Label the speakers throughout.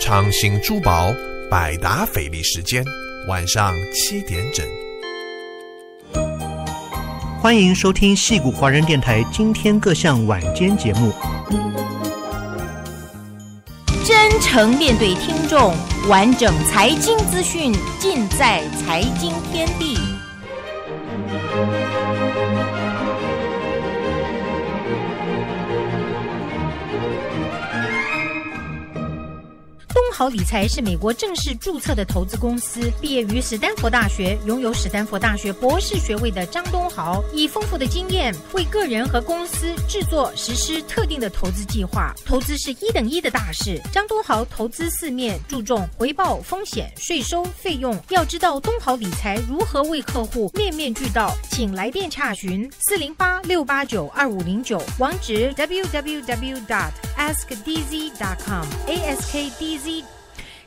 Speaker 1: 昌兴珠宝百达翡丽时间，晚上七点整。
Speaker 2: 欢迎收听戏骨华人电台今天各项晚间节目。
Speaker 3: 真诚面对听众，完整财经资讯尽在财经天地。好理财是美国正式注册的投资公司，毕业于史丹佛大学，拥有史丹佛大学博士学位的张东豪，以丰富的经验为个人和公司制作、实施特定的投资计划。投资是一等一的大事。张东豪投资四面，注重回报、风险、税收、费用。要知道东豪理财如何为客户面面俱到，请来电洽询四零八六八九二五零九，网址 www dot askdz dot com askdz。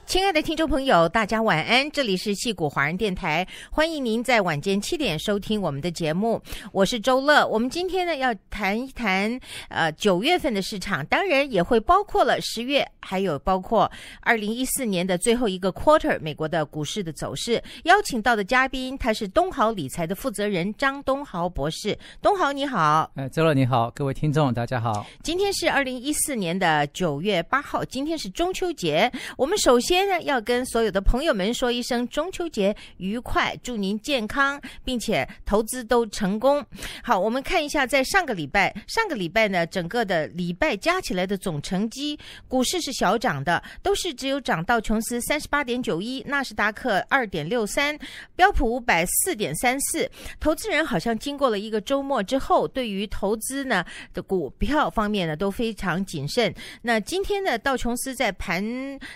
Speaker 3: 亲爱的听众朋友，大家晚安！这里是戏谷华人电台，欢迎您在晚间七点收听我们的节目，我是周乐。我们今天呢要谈一谈呃九月份的市场，当然也会包括了十月，还有包括二零一四年的最后一个 quarter 美国的股市的走势。邀请到的嘉宾他是东豪理财的负责人张东豪博士，东豪你好，
Speaker 4: 哎，周乐你好，各位听众大家好。
Speaker 3: 今天是二零一四年的九月八号，今天是中秋节，我们首先。呢，要跟所有的朋友们说一声中秋节愉快，祝您健康，并且投资都成功。好，我们看一下，在上个礼拜，上个礼拜呢，整个的礼拜加起来的总成绩，股市是小涨的，都是只有涨道琼斯三十八点九一，纳斯达克二点六三，标普五百四点三四。投资人好像经过了一个周末之后，对于投资呢的股票方面呢都非常谨慎。那今天呢，道琼斯在盘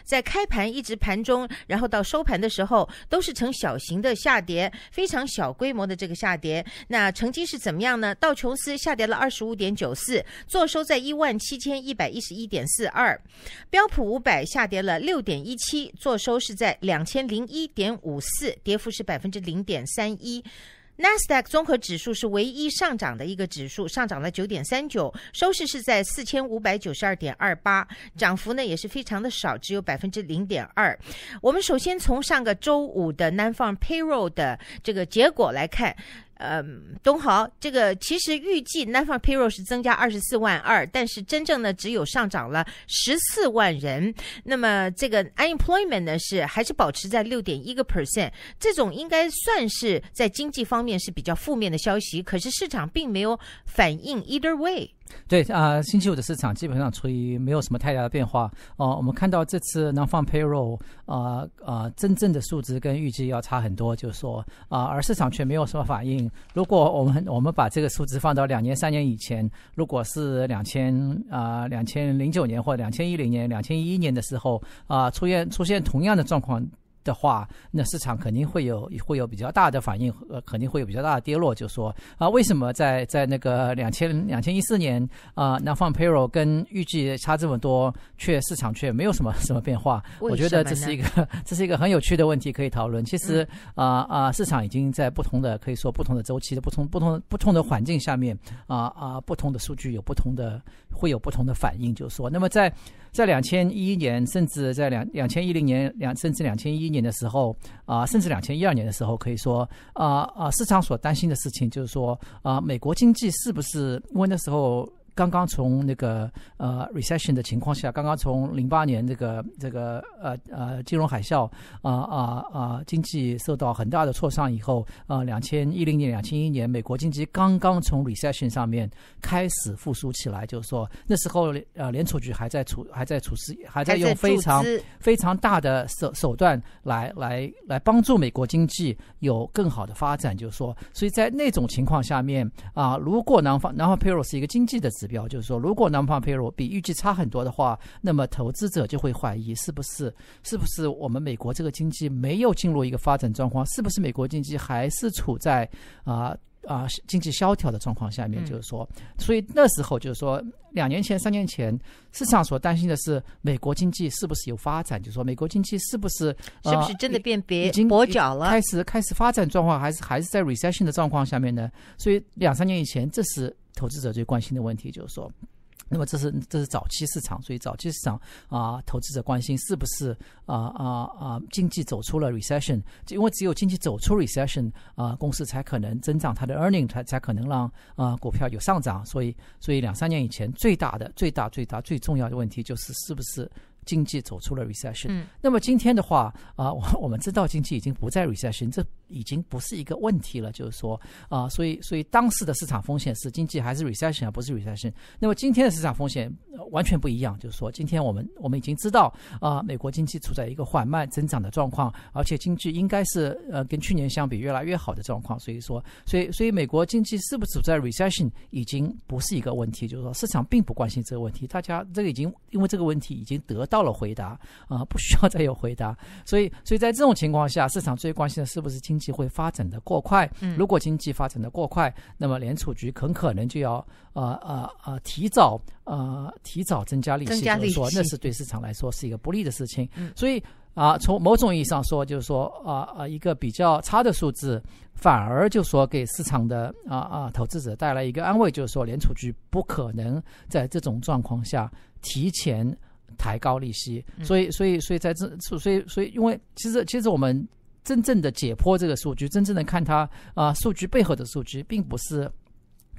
Speaker 3: 在开盘。一直盘中，然后到收盘的时候，都是呈小型的下跌，非常小规模的这个下跌。那成绩是怎么样呢？道琼斯下跌了二十五点九四，坐收在一万七千一百一十一点四二；标普五百下跌了六点一七，坐收是在两千零一点五四，跌幅是百分之零点三一。纳斯达克综合指数是唯一上涨的一个指数，上涨了九点三九，收市是在四千五百九十二点二八，涨幅呢也是非常的少，只有百分之零点二。我们首先从上个周五的 Non-Farm Payroll 的这个结果来看。呃，东豪，这个其实预计 n a f a payroll 是增加二十四万二，但是真正的只有上涨了十四万人。那么这个 unemployment 呢是还是保持在六点一个 percent，这种应该算是在经济方面是比较负面的消息。可是市场并没有反应 either way。
Speaker 4: 对啊，星期五的市场基本上处于没有什么太大的变化哦。我们看到这次 non-farm payroll 啊啊，真正的数值跟预计要差很多，就是说啊，而市场却没有什么反应。如果我们我们把这个数值放到两年、三年以前，如果是两千啊两千零九年或两千一零年、两千一一年的时候啊，出现出现同样的状况。的话，那市场肯定会有会有比较大的反应，呃，肯定会有比较大的跌落。就说啊，为什么在在那个两千两千一四年啊，那放 payroll 跟预计差这么多，却市场却没有什么 什么变化？我觉得这是一个 这是一个很有趣的问题可以讨论。其实啊啊，市场已经在不同的可以说不同的周期的不同不同不同的环境下面啊啊，不同的数据有不同的会有不同的反应。就是说，那么在在两千一一年，甚至在两两千一零年两甚至两千一一年的时候啊，甚至两千一二年的时候，可以说啊啊，市场所担心的事情就是说啊，美国经济是不是因为那时候。刚刚从那个呃 recession 的情况下，刚刚从零八年这个这个呃呃金融海啸啊啊啊经济受到很大的挫伤以后啊，两千一零年、两千一年，美国经济刚刚从 recession 上面开始复苏起来，就是说那时候呃联储局还在处还在处事，还在用非常非常大的手手段来来来帮助美国经济有更好的发展，就是说，所以在那种情况下面啊，如果南方南方 payroll 是一个经济的指标就是说，如果南方 payroll 比预计差很多的话，那么投资者就会怀疑是不是是不是我们美国这个经济没有进入一个发展状况，是不是美国经济还是处在啊啊经济萧条的状况下面？就是说，所以那时候就是说，两年前、三年前，市场所担心的是美国经济是不是有发展？就是说，美国经济是不是
Speaker 3: 是不是真的变别
Speaker 4: 已经
Speaker 3: 跛脚了？
Speaker 4: 开始开始发展状况，还是还是在 recession 的状况下面呢？所以两三年以前，这是。投资者最关心的问题就是说，那么这是这是早期市场，所以早期市场啊、投资者关心是不是啊啊啊经济走出了 recession，因为只有经济走出 recession 啊、公司才可能增长它的 earning，才才可能让啊、股票有上涨。所以所以两三年以前最大的最大最大最重要的问题就是是不是经济走出了 recession。
Speaker 3: 嗯
Speaker 4: 那么今天的话啊、我我们知道经济已经不在 recession，这已经不是一个问题了，就是说啊、所以所以当时的市场风险是经济还是 recession 而不是 recession。那么今天的市场风险、完全不一样，就是说今天我们我们已经知道啊、美国经济处在一个缓慢增长的状况，而且经济应该是呃跟去年相比越来越好的状况，所以说所以所以美国经济是不是处在 recession 已经不是一个问题，就是说市场并不关心这个问题，大家这个已经因为这个问题已经得到了回答啊、不需要再有回答，所以所以在这种情况下，市场最关心的是不是经济会发展的过快。
Speaker 3: 嗯
Speaker 4: 如果经济发展的过快，那么联储局很可能就要呃呃呃提早呃提早增加利息，就是说那是对市场来说是一个不利的事情。
Speaker 3: 嗯
Speaker 4: 所以啊、从某种意义上说，就是说啊啊、一个比较差的数字，反而就说给市场的啊啊、投资者带来一个安慰，就是说联储局不可能在这种状况下提前抬高利息，
Speaker 3: 嗯
Speaker 4: 所以所以所以在这所以所以因为其实其实我们真正的解剖这个数据，真正的看它啊、数据背后的数据，并不是。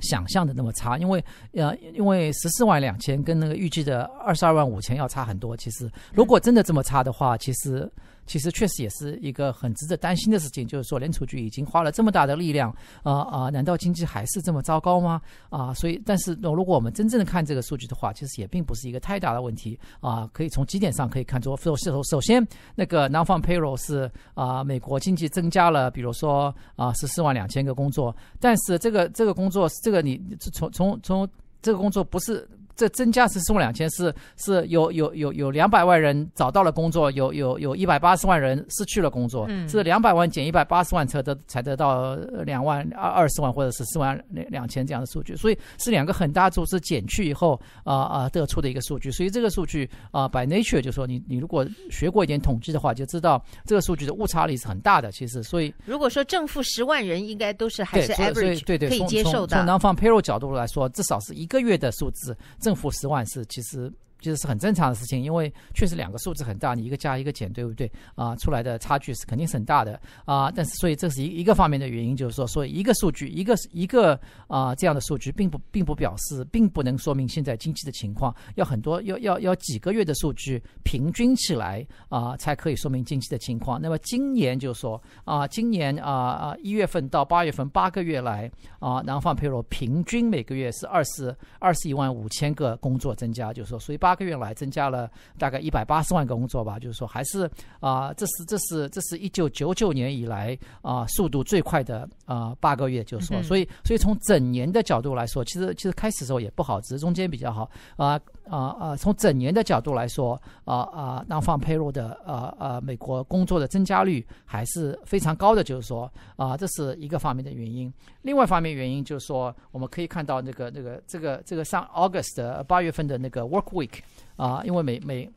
Speaker 4: 想象的那么差，因为呃，因为十四万两千跟那个预计的二十二万五千要差很多。其实，如果真的这么差的话，其实其实确实也是一个很值得担心的事情。就是说，联储局已经花了这么大的力量，啊、啊、难道经济还是这么糟糕吗？啊、所以，但是呃如果我们真正的看这个数据的话，其实也并不是一个太大的问题啊、可以从几点上可以看出，首首首先，那个 n o n f a r payroll 是啊、美国经济增加了，比如说啊十四万两千个工作，但是这个这个工作，这个你从从从这个工作不是。这增加十四万两千是是有有有有两百万人找到了工作，有有有一百八十万人失去了工作，
Speaker 3: 嗯
Speaker 4: 是两百万减一百八十万才得才得到两万二二十万或者是四万两千这样的数据，所以是两个很大组织减去以后啊啊、得出的一个数据，所以这个数据啊、by nature 就说你你如果学过一点统计的话，就知道这个数据的误差率是很大的，其实所以
Speaker 3: 如果说正负十万人，应该都是还是 average
Speaker 4: 对对，
Speaker 3: 可以接受的。
Speaker 4: 从从 non-farm payroll 角度来说，至少是一个月的数字，正负十万是其实。就是是很正常的事情，因为确实两个数字很大，你一个加一个减，对不对？啊、出来的差距是肯定是很大的啊、但是所以这是一一个方面的原因，就是说，所以一个数据，一个一个啊、这样的数据，并不并不表示，并不能说明现在经济的情况，要很多要要要几个月的数据平均起来啊、才可以说明经济的情况。那么今年就是说啊、今年啊啊一月份到八月份八个月来啊，南方 payroll 平均每个月是二十二十一万五千个工作增加，就是说，所以八个月来增加了大概一百八十万个工作吧，就是说还是啊、这是这是这是一九九九年以来啊、速度最快的啊八个月，就是说，所以所以从整年的角度来说，其实其实开始的时候也不好，只是中间比较好啊啊啊，从整年的角度来说啊啊，南方配入的呃呃美国工作的增加率还是非常高的，就是说啊、这是一个方面的原因。另外一方面原因就是说，我们可以看到那个那个这个这个上 August 八月份的那个 Work Week 啊、因为美美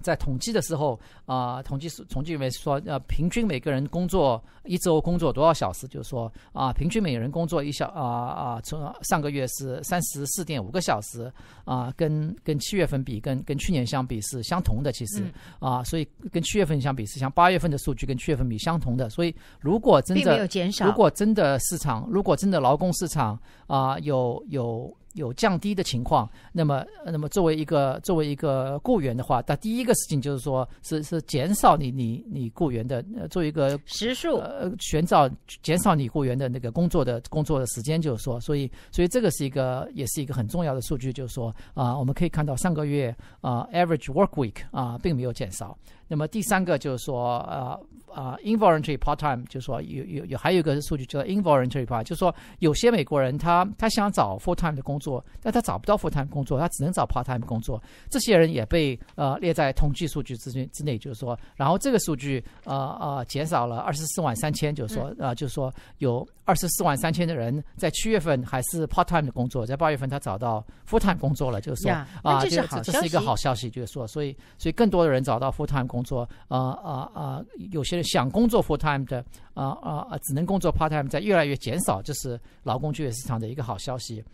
Speaker 4: 在统计的时候啊、统计是统计里面说，呃，平均每个人工作一周工作多少小时？就是说啊、平均每人工作一小啊啊，从、上个月是三十四点五个小时啊、跟跟七月份比，跟跟去年相比是相同的，其实
Speaker 3: 嗯
Speaker 4: 啊、所以跟七月份相比是像八月份的数据跟七月份比相同的，所以如果真的。如果真的市场，如果真的劳工市场啊、有有有降低的情况，那么那么作为一个作为一个雇员的话，那第一个事情就是说是是减少你你你雇员的呃做一个
Speaker 3: 时数
Speaker 4: 呃寻找减少你雇员的那个工作的工作的时间，就是说，所以所以这个是一个也是一个很重要的数据，就是说啊、我们可以看到上个月啊、average work week 啊、并没有减少。那么第三个就是说呃啊、involuntary part time，就是说有有有还有一个数据叫 involuntary part，就是说有些美国人他他想找 full time 的工作，但他找不到 full time 工作，他只能找 part time 工作，这些人也被呃列在统计数据之内之内，就是说，然后这个数据呃呃减少了二十四万三千，就是说呃就是说有二十四万三千的人在七月份还是 part time 的工作，在八月份他找到 full time 工作了，就是说啊，
Speaker 3: 这是
Speaker 4: 这
Speaker 3: 好消
Speaker 4: 这是一个好消息，就是说，所以所以更多的人找到 full time 工作，啊啊啊，有些人想工作 full time 的，啊啊啊，只能工作 part time，在越来越减少，这是劳工就业市场的一个好消息。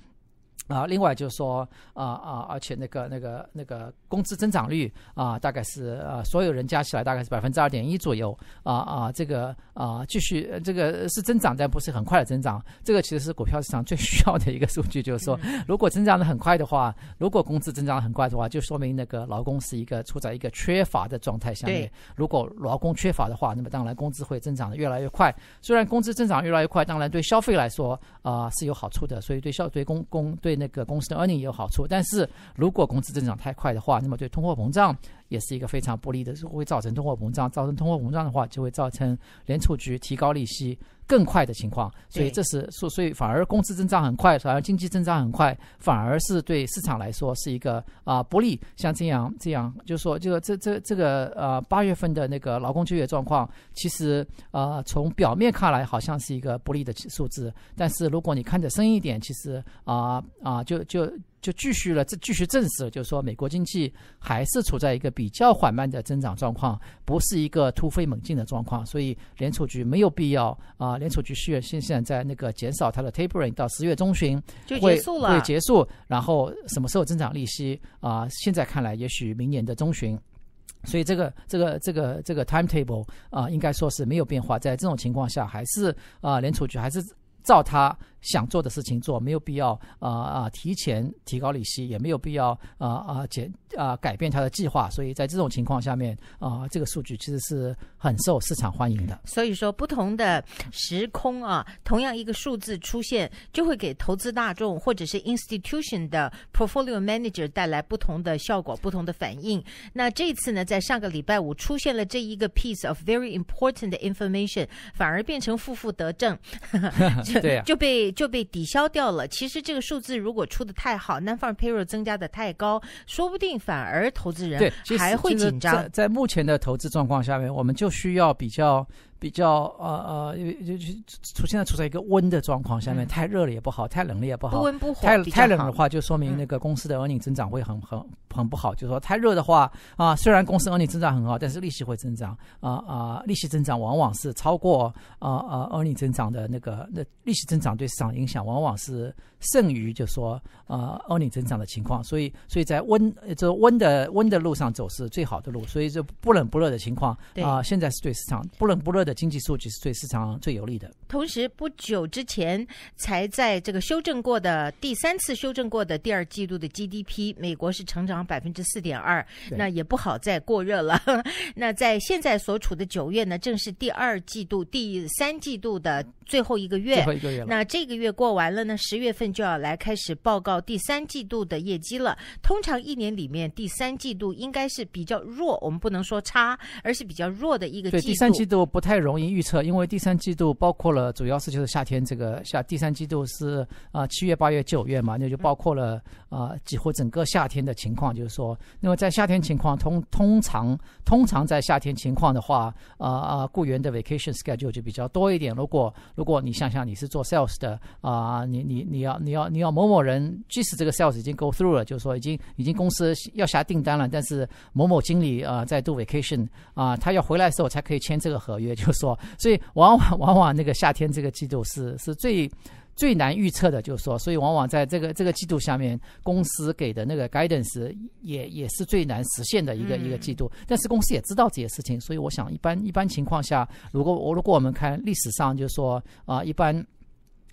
Speaker 4: 啊，另外就是说，啊啊，而且那个那个那个工资增长率啊，大概是呃所有人加起来大概是百分之二点一左右，啊啊，这个啊继续这个是增长，但不是很快的增长。这个其实是股票市场最需要的一个数据，就是说，如果增长的很快的话，如果工资增长的很快的话，就说明那个劳工是一个处在一个缺乏的状态下面
Speaker 3: 对。
Speaker 4: 如果劳工缺乏的话，那么当然工资会增长的越来越快。虽然工资增长越来越快，当然对消费来说啊、是有好处的，所以对消对工工对那个公司的 earning 也有好处。但是如果工资增长太快的话，那么对通货膨胀也是一个非常不利的，会造成通货膨胀。造成通货膨胀的话，就会造成联储局提高利息更快的情况。所以这是所所以反而工资增长很快，反而经济增长很快，反而是对市场来说是一个啊、不利。像这样这样，就是说这个这这这个呃八月份的那个劳工就业状况，其实呃从表面看来好像是一个不利的数字，但是如果你看得深一点，其实啊啊、就就。就继续了，这继续证实了，就是说美国经济还是处在一个比较缓慢的增长状况，不是一个突飞猛进的状况，所以联储局没有必要啊、联储局需要现现在在那个减少它的 tapering 到十月中旬
Speaker 3: 就
Speaker 4: 会
Speaker 3: 结束了
Speaker 4: 会。结束，然后什么时候增长利息啊、现在看来也许明年的中旬。所以这个这个这个这个 timetable 啊、应该说是没有变化。在这种情况下，还是啊、联储局还是照他想做的事情做，没有必要啊啊、提前提高利息，也没有必要啊啊减啊改变他的计划。所以在这种情况下面啊、这个数据其实是很受市场欢迎的。
Speaker 3: 所以说，不同的时空啊，同样一个数字出现，就会给投资大众或者是 institution 的 portfolio manager 带来不同的效果、不同的反应。那这次呢，在上个礼拜五出现了这一个 piece of very important information，反而变成负负得正，
Speaker 4: 对啊
Speaker 3: 就被就被抵消掉了。其实这个数字如果出的太好，non-farm payroll 增加的太高，说不定反而投资人还会紧张
Speaker 4: 在。在目前的投资状况下面，我们就需要比较比较呃呃，就就出现在处在一个温的状况下面，
Speaker 3: 嗯
Speaker 4: 太热了也不好，太冷了也不好。
Speaker 3: 不温不火，
Speaker 4: 太太冷的话，就说明
Speaker 3: 嗯
Speaker 4: 那个公司的 earning 增长会很很很不好。就是说太热的话啊，虽然公司 earning 增长很好，但是利息会增长啊啊，利息增长往往是超过啊啊 earning 增长的那个那利息增长对市场影响往往是胜于就说啊 earning 增长的情况。所以所以在温呃这温的温的路上走是最好的路。所以就不冷不热的情况
Speaker 3: 对
Speaker 4: 啊，现在是对市场不冷不热的经济数据是对市场最有利的。
Speaker 3: 同时，不久之前才在这个修正过的第三次修正过的第二季度的 GDP，美国是成长百分之四点二，那也不好再过热了。那在现在所处的九月呢，正是第二季度、第三季度的最后一个月
Speaker 4: 最。后一个月了。
Speaker 3: 那这个月过完了呢，十月份就要来开始报告第三季度的业绩了。通常一年里面第三季度应该是比较弱，我们不能说差，而是比较弱的一个，季度。
Speaker 4: 第三季度不太容易预测，因为第三季度包括了主要是就是夏天这个夏第三季度是啊七、月、八月、九月嘛，那就包括了啊、几乎整个夏天的情况，就是说，那么在夏天情况通通常通常在夏天情况的话，啊、啊、雇员的 vacation schedule 就比较多一点。如果如果你想想你是做 sales 的啊、你你你要你要你要某某人，即使这个 sales 已经 go through 了，就是说已经已经公司要下订单了，但是某某经理啊、在 do vacation 啊、他要回来的时候才可以签这个合约，就是说，所以往往 往往那个夏天这个季度是是最。最难预测的，就是说，所以往往在这个这个季度下面，公司给的那个 guidance 也也是最难实现的一个、
Speaker 3: 嗯
Speaker 4: 一个季度。但是公司也知道这些事情，所以我想一般一般情况下，如果我如果我们看历史上，就是说啊、一般。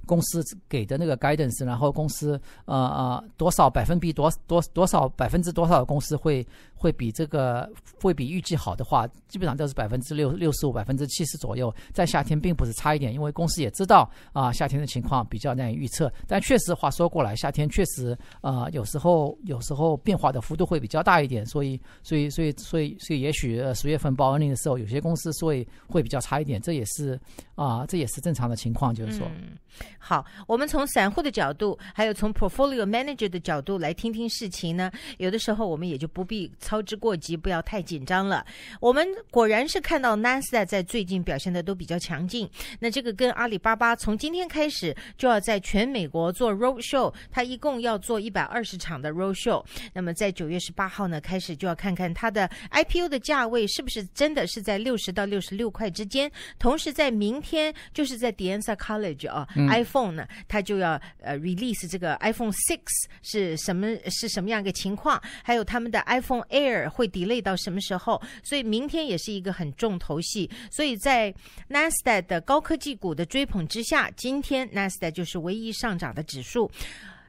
Speaker 4: 公司给的那个 guidance，然后公司呃呃多少百分比多多多少百分之多少的公司会会比这个会比预计好的话，基本上都是百分之六六十五百分之七十左右。在夏天并不是差一点，因为公司也知道啊、夏天的情况比较难以预测。但确实话说过来，夏天确实呃有时候有时候变化的幅度会比较大一点，所以所以所以所以所以也许十月份报 earning 的时候，有些公司所以会比较差一点，这也是啊、这也是正常的情况，就是说。
Speaker 3: 嗯，好，我们从散户的角度，还有从 portfolio manager 的角度来听听事情呢。有的时候我们也就不必操操之过急，不要太紧张了。我们果然是看到 NASDAQ 在最近表现的都比较强劲。那这个跟阿里巴巴从今天开始就要在全美国做 road show，它一共要做一百二十场的 road show。那么在九月十八号呢开始就要看看它的 IPO 的价位是不是真的是在六十到六十六块之间。同时在明天就是在 d i a n z a College 啊、iPhone 呢，它就要呃 release 这个 iPhone Six 是什么是什么样一个情况，还有他们的 iPhone Air 会 delay 到什么时候，所以明天也是一个很重头戏。所以在 NASDAQ 的高科技股的追捧之下，今天 NASDAQ 就是唯一上涨的指数。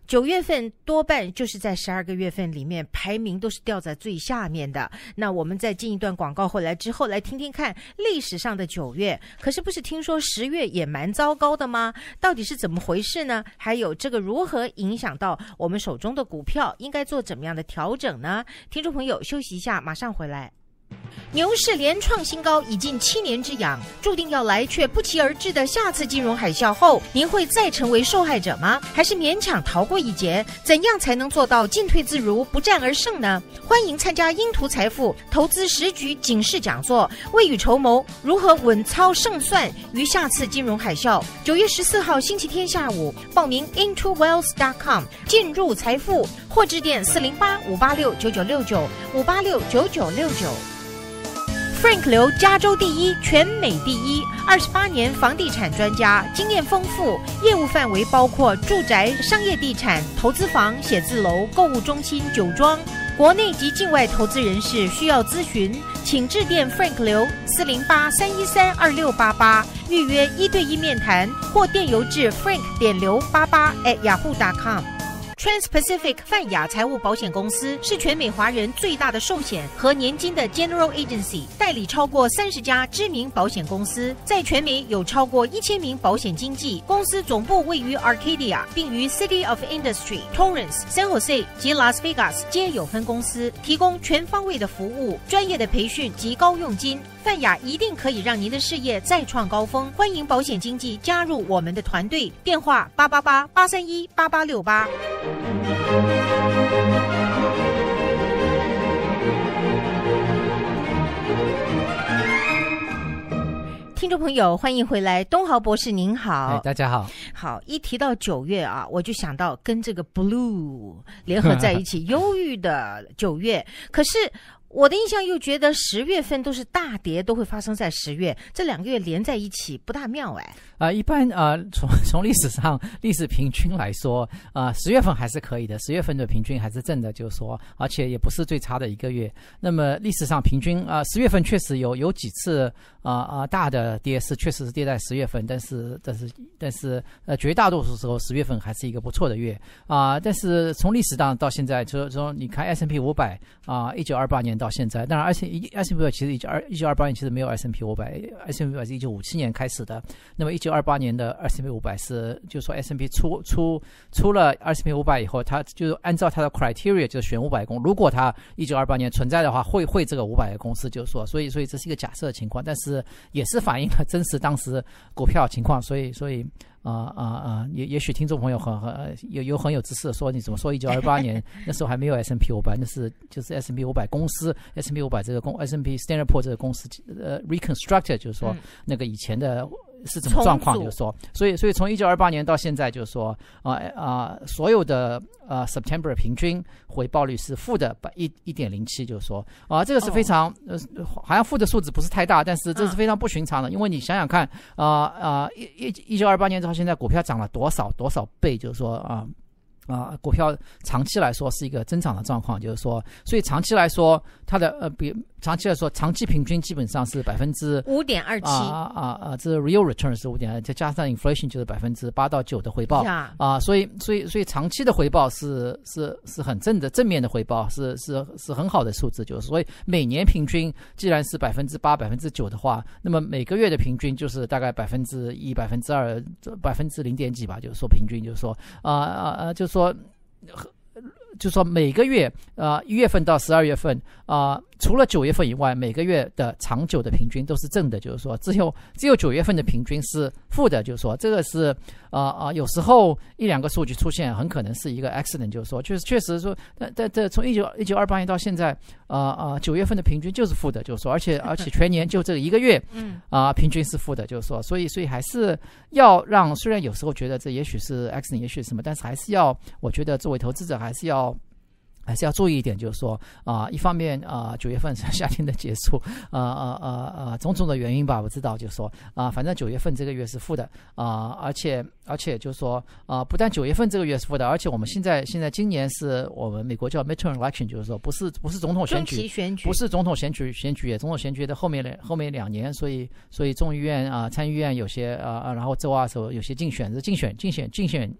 Speaker 3: 九月份多半就是在十二个月份里面排名都是掉在最下面的。那我们再进一段广告回来之后，来听听看历史上的九月。可是不是听说十月也蛮糟糕的吗？到底是怎么回事呢？还有这个如何影响到我们手中的股票，应该做怎么样的调整呢？听众朋友，休息一下，马上回来。牛市连创新高，已近七年之痒，注定要来却不期而至的下次金融海啸后，您会再成为受害者吗？还是勉强逃过一劫？怎样才能做到进退自如、不战而胜呢？欢迎参加英图财富投资十局警示讲座，未雨绸缪，如何稳操胜算于下次金融海啸？九月十四号星期天下午，报名 intowealth.com 进入财富，或致电四零八五八六九九六九五八六九九六九。Frank 刘，加州第一，全美第一，二十八年房地产专家，经验丰富，业务范围包括住宅、商业地产、投资房、写字楼、购物中心、酒庄。国内及境外投资人士需要咨询，请致电 Frank 刘四零八三一三二六八八预约一对一面谈，或电邮至 frank 点刘八八 at yahoo.com。Trans-Pacific 泛亚财务保险公司是全美华人最大的寿险和年金的 General Agency，代理超过三十家知名保险公司，在全美有超过一千名保险经纪。公司总部位于 Arcadia，并于 City of Industry、Torrance、San Jose 及 Las Vegas 皆有分公司，提供全方位的服务、专业的培训及高佣金。泛亚一定可以让您的事业再创高峰。欢迎保险经纪加入我们的团队，电话八八八八三一八八六八。听众朋友，欢迎回来，东豪博士您好
Speaker 4: 哎，。大家好。
Speaker 3: 好，一提到九月啊，我就想到跟这个 blue 联合在一起，忧郁的九月。可是我的印象又觉得十月份都是大跌，都会发生在十月，这两个月连在一起不大妙哎。
Speaker 4: 啊、一般啊，从 从历史上历史平均来说，啊、十月份还是可以的，十月份的平均还是正的，就是说，而且也不是最差的一个月。那么历史上平均啊，十、月份确实有有几次啊啊、大的跌是确实是跌在十月份，但是但是但是呃绝大多数时候十月份还是一个不错的月啊、但是从历史上到现在，就是说你看 S M P 五百啊，一九二八年到到现在，当然 S S M P 五百其实一九二一九二八年其实没有 S M P 五百，S M P 五百是一九五七年开始的。那么一九二八年的 S M P 五百是，就是说 S M P 出出出了 S M P 五百以后，它就按照它的 criteria 就是选五百公，如果它一九二八年存在的话，会会这个五百个公司，就是说，所以所以这是一个假设的情况，但是也是反映了真实当时股票情况，所以所以。啊啊啊！也也许听众朋友很很有有很有知识的说，你怎么说一九二八 年那时候还没有 S M P 五百，那是就是 S M P 五百公司 S M P 五百这个公 S M P Standard Poor 这个公司呃 reconstructed 就是说、
Speaker 3: 嗯
Speaker 4: 那个以前的是什么状况，就是说，所以所以从一九二八年到现在，就是说啊啊、所有的呃 September 平均回报率是负的百一一点零七，就是说啊、这个是非常、呃好像负的数字不是太大，但是这是
Speaker 3: 嗯
Speaker 4: 非常不寻常的，因为你想想看啊啊一一一九二八年到现在股票涨了多少多少倍，就是说啊。啊，股票长期来说是一个增长的状况，就是说，所以长期来说，它的呃，比长期来说，长期平均基本上是百分之
Speaker 3: 五点二七
Speaker 4: 啊啊啊，这 real return 是五点，再加上 inflation 就是百分之八到九的回报
Speaker 3: 呀，
Speaker 4: 啊，所以所以所以长期的回报是是是很正的正面的回报，是是是很好的数字，就是所以每年平均既然是百分之八百分之九的话，那么每个月的平均就是大概百分之一百分之二百分之零点几吧，就是说平均就是说啊啊啊，就是说。就说每个月啊一月份到十二月份啊、除了九月份以外，每个月的长久的平均都是正的，就是说只有只有九月份的平均是负的，就是说这个是啊啊、有时候一两个数据出现，很可能是一个 accident，就是说确实确实说，但但这从一九一九二八年到现在啊啊九月份的平均就是负的，就是说，而且 而且全年就这一个月
Speaker 3: 嗯
Speaker 4: 啊、平均是负的，就是说，所以所以还是要让，虽然有时候觉得这也许是 accident，也许是什么，但是还是要，我觉得作为投资者还是要。还是要注意一点，就是说啊、一方面啊、九月份是 夏天的结束，啊啊啊啊，种种的原因吧，我知道，就是说啊、反正九月份这个月是负的啊、而且而且就是说啊、不但九月份这个月是负的，而且我们现在现在今年是我们美国叫 midterm election，就是说不是不是总统选举，
Speaker 3: 选举
Speaker 4: 不是总统选举选举，总统选举的后面两后面两年，所以所以众议院啊、参议院有些啊啊，然后州啊时候有些竞选是竞选竞选竞选。竞选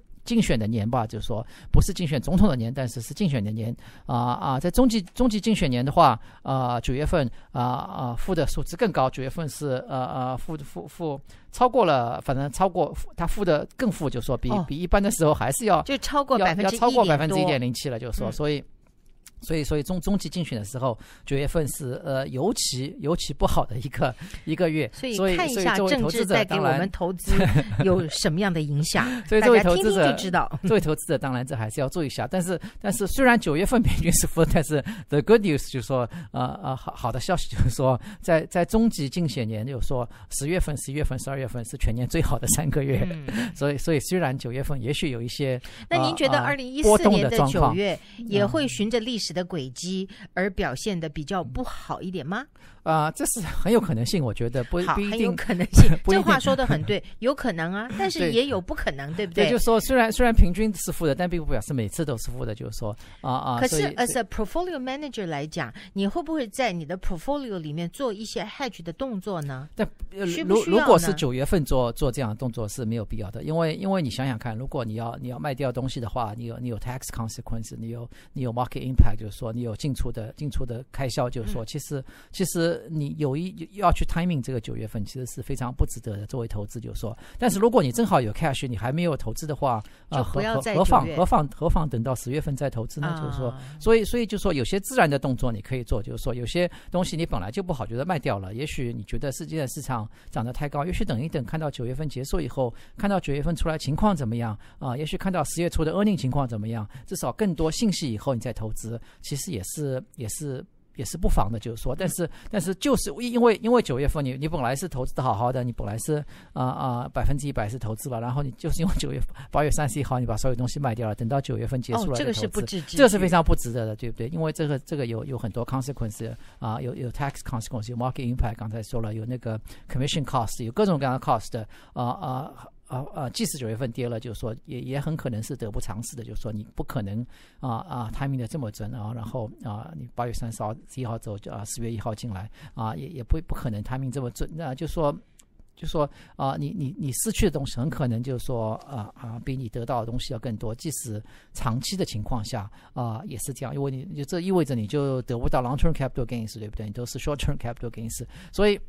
Speaker 4: 的年吧，就是说不是竞选总统的年，但是是竞选的年啊啊，在中级中级竞选年的话，啊九月份啊啊负的数字更高，九月份是呃呃负负负超过了，反正超过他负的更负，就是说比、
Speaker 3: 哦
Speaker 4: 比一般的时候还是要
Speaker 3: 就超过百分之
Speaker 4: 要超过百分之一点零七了，就是说，
Speaker 3: 嗯
Speaker 4: 所以。所以，所以中中期竞选的时候，九月份是呃尤其尤其不好的一个一个月，
Speaker 3: 所以看一下政治
Speaker 4: 投资者，
Speaker 3: 带给我们投资有什么样的影响，
Speaker 4: 所以作为投资者
Speaker 3: 就知道。
Speaker 4: 作为投资者，当然这还是要注意一下。但是，但是虽然九月份平均是负，但是 the good news 就是说，呃呃，好好的消息就是说，在在中级竞选年，就是说十月份、十一月份、十二月份是全年最好的三个月。
Speaker 3: 嗯，
Speaker 4: 所以，所以虽然九月份也许有一些，
Speaker 3: 那您觉得
Speaker 4: 呃
Speaker 3: 二零一四年的九月也会循着历史的轨迹而表现的比较不好一点吗？
Speaker 4: 啊、这是很有可能性，我觉得不，不一定。
Speaker 3: 可能 性。这话说的很 对，有可能啊，但是也有不可能，对不
Speaker 4: 对，就是说虽然虽然平均是负的，但并不表示每次都是负的，就是说啊啊。
Speaker 3: 可是，as a portfolio manager 来讲，你会不会在你的 portfolio 里面做一些 hedge 的动作呢？
Speaker 4: 但呃
Speaker 3: 需不
Speaker 4: 如如果是九月份做做这样的动作是没有必要的，因为因为你想想看，如果你要你要卖掉东西的话，你有你有 tax consequence，你有你有 market impact，就是说你有进出的进出的开销，就是
Speaker 3: 嗯
Speaker 4: 说其实其实你有一要去 timing 这个九月份，其实是非常不值得的。作为投资，就是说，但是如果你正好有 cash，你还没有投资的话，啊、
Speaker 3: 就
Speaker 4: 何何何妨何妨何妨等到十月份再投资呢？就是说，
Speaker 3: 啊
Speaker 4: 所以，所以就说有些自然的动作你可以做，就是说有些东西你本来就不好，觉得卖掉了，也许你觉得世界的市场涨得太高，也许等一等，看到九月份结束以后，看到九月份出来情况怎么样啊、也许看到十月初的 earning 情况怎么样，至少更多信息以后你再投资，其实也是也是。也是不妨的，就是说，但是 但是就是因为因为九月份你你本来是投资的好好的，你本来是啊啊百分之一百是投资吧，然后你就是因为九月八月三十一号你把所有东西卖掉了，等到九月份结束
Speaker 3: 哦，
Speaker 4: 了、
Speaker 3: 这个是不值
Speaker 4: 这个是非常不值得的，对不对？因为这个这个有有很多 consequence 啊，有有 tax consequence，有 market impact，刚才说了，有那个 commission cost，有各种各样的 cost 啊啊啊啊！即使九月份跌了，就是说也也很可能是得不偿失的，就是说你不可能啊啊 timing 的这么准啊，然后啊你八月三十号、十一号走就啊十月一号进来啊，也也不不可能 timing 这么准，那就说。就说啊、你你你失去的东西很可能就是说啊啊，比你得到的东西要更多。即使长期的情况下啊、也是这样，因为你就这意味着你就得不到 long term capital gains，对不对？你都是 short term capital gains，所以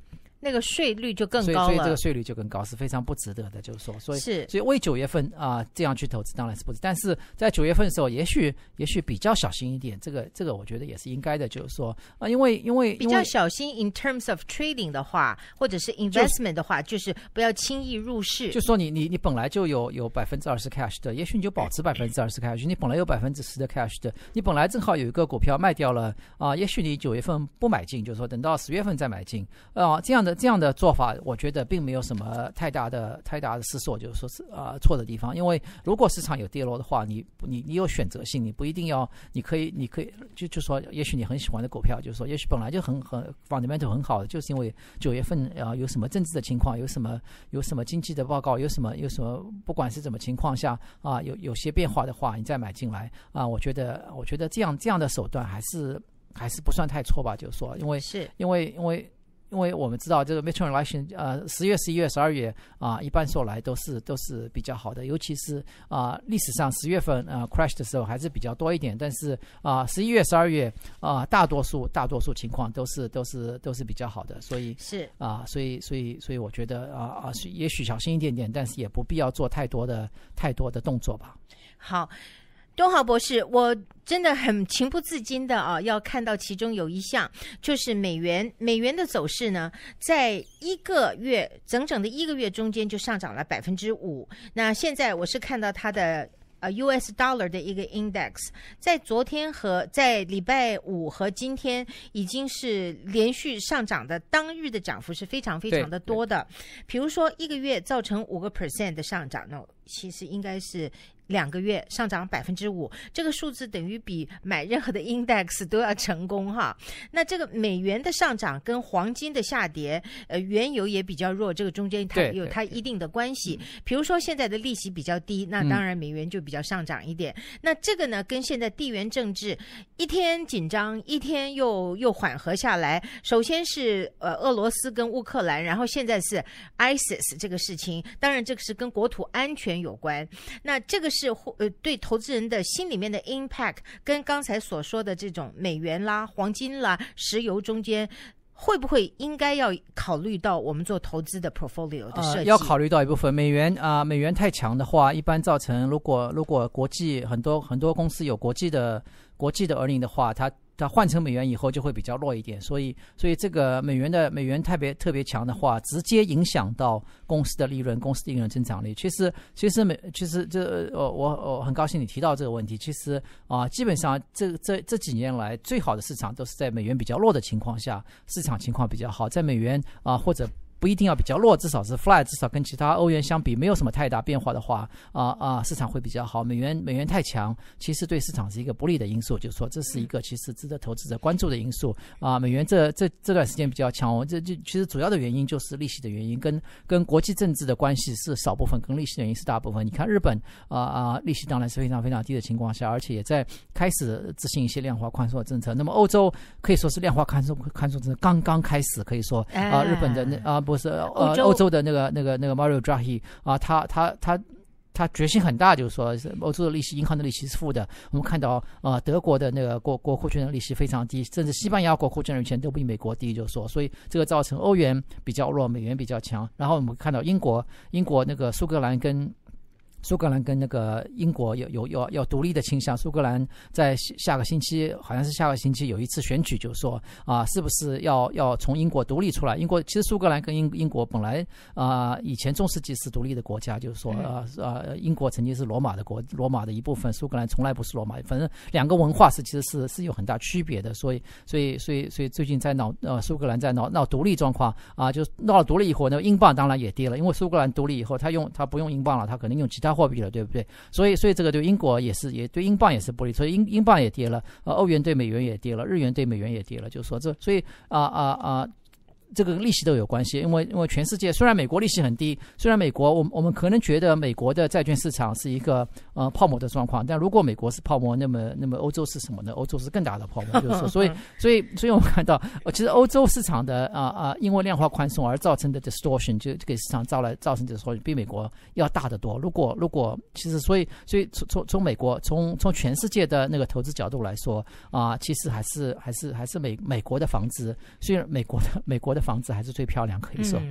Speaker 3: 那个税率就更高了
Speaker 4: 所以这个。税率就更高，是非常不值得的。就是说，所以
Speaker 3: 是
Speaker 4: 所以为九月份啊、这样去投资当然是不值，但是在九月份的时候，也许也许比较小心一点，这个这个我觉得也是应该的。就是说啊、因为因为
Speaker 3: 比较小心，in terms of trading 的话，或者是 investment 的话，就是不要轻易入市。
Speaker 4: 就说你你你本来就有有百分之二十 cash 的，也许你就保持百分之二十 cash，你本来有百分之十的 cash 的，你本来正好有一个股票卖掉了啊、也许你九月份不买进，就是说等到十月份再买进啊、这样的这样的做法，我觉得并没有什么太大的太大的失错，就是说是啊、错的地方，因为如果市场有跌落的话，你你你有选择性，你不一定要，你可以你可以就就说，也许你很喜欢的股票，就是说也许本来就很很 fundamental 很好的，就是因为九月份啊、有什么政治的情况，有什么有什么经济的报告，有什么有什么，不管是什么情况下啊，有有些变化的话，你再买进来啊，我觉得我觉得这样这样的手段还是还是不算太错吧，就是说，因为
Speaker 3: 是
Speaker 4: 因为因为。因为我们知道这个 midterm election，呃，十月、十一月、十二月啊、一般说来都是都是比较好的，尤其是啊、历史上十月份啊、crash 的时候还是比较多一点，但是啊，十、一月、十二月啊、大多数大多数情况都是都是都是比较好的，所以
Speaker 3: 是，
Speaker 4: 啊，所以所以所以我觉得啊啊，也许小心一点点，但是也不必要做太多的太多的动作吧。
Speaker 3: 好。东豪博士，我真的很情不自禁的啊，要看到其中有一项，就是美元，美元的走势呢，在一个月整整的一个月中间就上涨了百分之五。那现在我是看到它的。呃，U.S. dollar 的一个 index，在昨天和在礼拜五和今天已经是连续上涨的，当日的涨幅是非常非常的多的。比如说一个月造成五个 percent 的上涨，那其实应该是。两个月上涨百分之五，这个数字等于比买任何的 index 都要成功哈。那这个美元的上涨跟黄金的下跌，呃，原油也比较弱，这个中间它有它一定的关系。比如说现在的利息比较低，那当然美元就比较上涨一点。那这个呢，跟现在地缘政治一天紧张，一天又又缓和下来。首先是呃俄罗斯跟乌克兰，然后现在是 ISIS 这个事情，当然这个是跟国土安全有关。那这个。是或呃对投资人的心里面的 impact，跟刚才所说的这种美元啦、黄金啦、石油中间，会不会应该要考虑到我们做投资的 portfolio 的设计？
Speaker 4: 要考虑到一部分美元啊，美元太强的话，一般造成如果如果国际很多很多公司有国际的国际的 earning 的话，它。它换成美元以后就会比较弱一点，所以所以这个美元的美元特别特别强的话，直接影响到公司的利润，公司利润增长率。其实其实美其实这我我我很高兴你提到这个问题。其实啊，基本上这这这几年来最好的市场都是在美元比较弱的情况下，市场情况比较好，在美元啊或者。不一定要比较弱，至少是 fly，至少跟其他欧元相比没有什么太大变化的话，啊啊，市场会比较好。美元美元太强，其实对市场是一个不利的因素，就是说这是一个其实值得投资者关注的因素啊。美元这这这段时间比较强，我这这其实主要的原因就是利息的原因，跟跟国际政治的关系是少部分，跟利息的原因是大部分。你看日本啊啊，利息当然是非常非常低的情况下，而且也在开始执行一些量化宽松的政策。那么欧洲可以说是量化宽松宽松政策刚刚开始，可以说啊，日本的那啊不。是呃，欧洲的那个那个那个 Mario Draghi 啊，他他他他决心很大，就是说欧洲的利息，银行的利息是负的。我们看到呃，德国的那个国国库券的利息非常低，甚至西班牙国库券的钱都比美国低，就是说，所以这个造成欧元比较弱，美元比较强。然后我们看到英国英国那个苏格兰跟。苏格兰跟那个英国有有要要独立的倾向。苏格兰在下个星期，好像是下个星期有一次选举，就是说啊，是不是要要从英国独立出来？英国其实苏格兰跟英英国本来啊，以前中世纪是独立的国家，就是说啊啊，英国曾经是罗马的国，罗马的一部分，苏格兰从来不是罗马。反正两个文化是其实是是有很大区别的，所以所以所以所以最近在闹呃苏格兰在闹闹独立状况啊，就闹了独立以后，那英镑当然也跌了，因为苏格兰独立以后，他用他不用英镑了，他可能用其他。货币了，对不对？所以，所以这个对英国也是，也对英镑也是不利。所以英英镑也跌了，呃，欧元对美元也跌了，日元对美元也跌了。就说这，所以啊啊啊。这个利息都有关系，因为因为全世界虽然美国利息很低，虽然美国我我们可能觉得美国的债券市场是一个呃泡沫的状况，但如果美国是泡沫，那么那么欧洲是什么呢？欧洲是更大的泡沫，就是说，所以所以所以我们看到，其实欧洲市场的啊啊，因为量化宽松而造成的 distortion 就给市场造来造成 distortion 比美国要大得多。如果如果其实所以所以从从从美国从从全世界的那个投资角度来说啊，其实还是还是还是美美国的房子，虽然美国的美国的。房子还是最漂亮，可以说。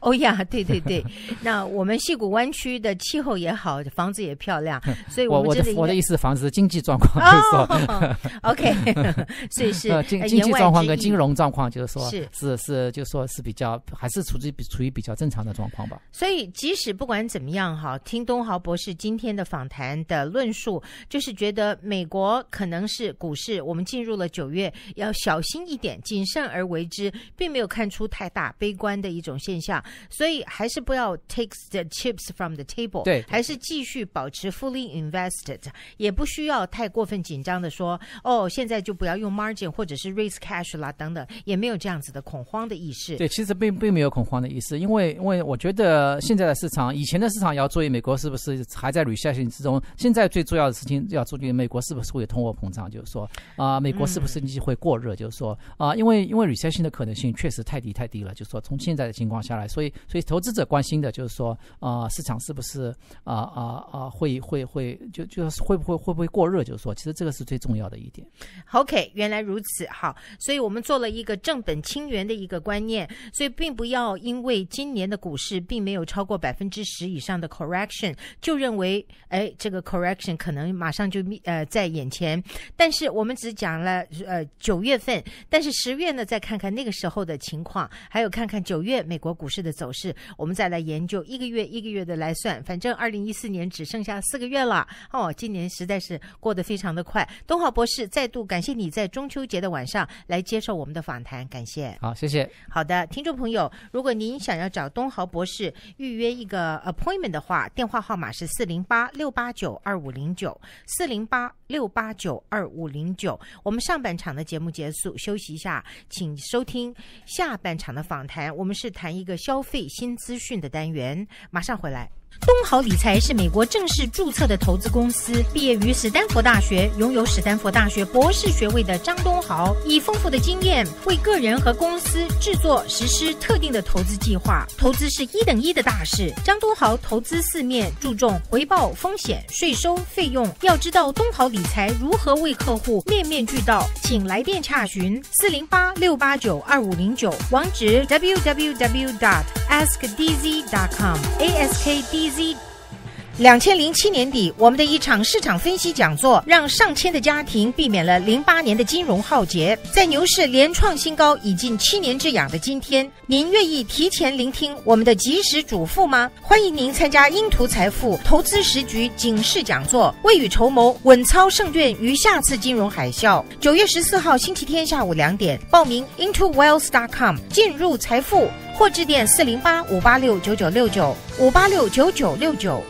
Speaker 3: 哦呀，对对对，那我们戏谷湾区的气候也好，房子也漂亮，所以
Speaker 4: 我
Speaker 3: 我
Speaker 4: 的我的意思，房子经济状况就是说
Speaker 3: ，OK，所以是
Speaker 4: 经经济状况跟金融状况，就是说，
Speaker 3: 是
Speaker 4: 是是，就说是比较还是处于处于比较正常的状况吧。
Speaker 3: 所以即使不管怎么样哈，听东豪博士今天的访谈的论述，就是觉得美国可能是股市，我们进入了九月，要小心一点，谨慎而为之，并没有看出。太大悲观的一种现象，所以还是不要 take the chips from the table，
Speaker 4: 对，
Speaker 3: 还是继续保持 fully invested，也不需要太过分紧张的说，哦，现在就不要用 margin 或者是 raise cash 啦等等，也没有这样子的恐慌的意识。
Speaker 4: 对，其实并并没有恐慌的意思，因为因为我觉得现在的市场，以前的市场要注意美国是不是还在 recession 之中，现在最重要的事情要注意美国是不是会通货膨胀，就是说啊，美国是不是经济会过热，就是说啊，因为因为 recession 的可能性确实太。低太低了，就是说从现在的情况下来，所以所以投资者关心的就是说，啊、市场是不是啊啊啊会会会就就是会不会会不会过热？就是说，其实这个是最重要的一点。
Speaker 3: OK，原来如此，好，所以我们做了一个正本清源的一个观念，所以并不要因为今年的股市并没有超过百分之十以上的 correction，就认为哎这个 correction 可能马上就呃在眼前，但是我们只讲了呃九月份，但是十月呢再看看那个时候的情况，还有看看九月美国股市的走势，我们再来研究一个月一个月的来算，反正二零一四年只剩下四个月了哦，今年实在是过得非常的快。东豪博士再度感谢你在中秋节的晚上来接受我们的访谈，感谢。
Speaker 4: 好，谢谢。
Speaker 3: 好的，听众朋友，如果您想要找东豪博士预约一个 appointment 的话，电话号码是四零八六八九二五零九四零八六八九二五零九。我们上半场的节目结束，休息一下，请收听下半场的访谈。我们是谈一个消费新资讯的单元，马上回来。东豪理财是美国正式注册的投资公司，毕业于史丹佛大学，拥有史丹佛大学博士学位的张东豪，以丰富的经验为个人和公司制作、实施特定的投资计划。投资是一等一的大事。张东豪投资四面，注重回报、风险、税收、费用。要知道东豪理财如何为客户面面俱到，请来电洽询四零八六八九二五零九，网址 www.askdz.com askd dot 两千零七年底，我们的一场市场分析讲座，让上千的家庭避免了零八年的金融浩劫。在牛市连创新高已近七年之痒的今天，您愿意提前聆听我们的及时嘱咐吗？欢迎您参加英图财富投资时局警示讲座，未雨绸缪，稳操胜券于下次金融海啸。九月十四号星期天下午两点，报名 intowealth.com 进入财富，或致电四零八五八六九九六九五八六九九六九。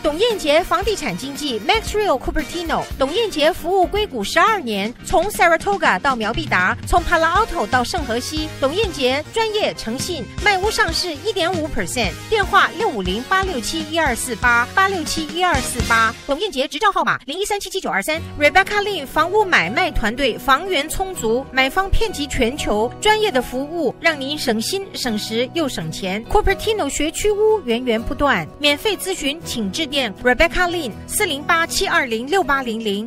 Speaker 3: 董燕杰房地产经纪 Maxreal Cupertino，董燕杰服务硅谷十二年，从 Saratoga 到苗碧达，从 Palo Alto 到圣荷西，董燕杰专业诚信，卖屋上市一点五 percent，电话六五零八六七一二四八八六七一二四八，董燕杰执照号码零一三七七九二三，Rebecca Lin 房屋买卖团队房源充足，买方遍及全球，专业的服务让您省心省时又省钱。Cupertino 学区屋源源不断，免费咨询请致电 Rebecca Lin 四零八七二零六八零零。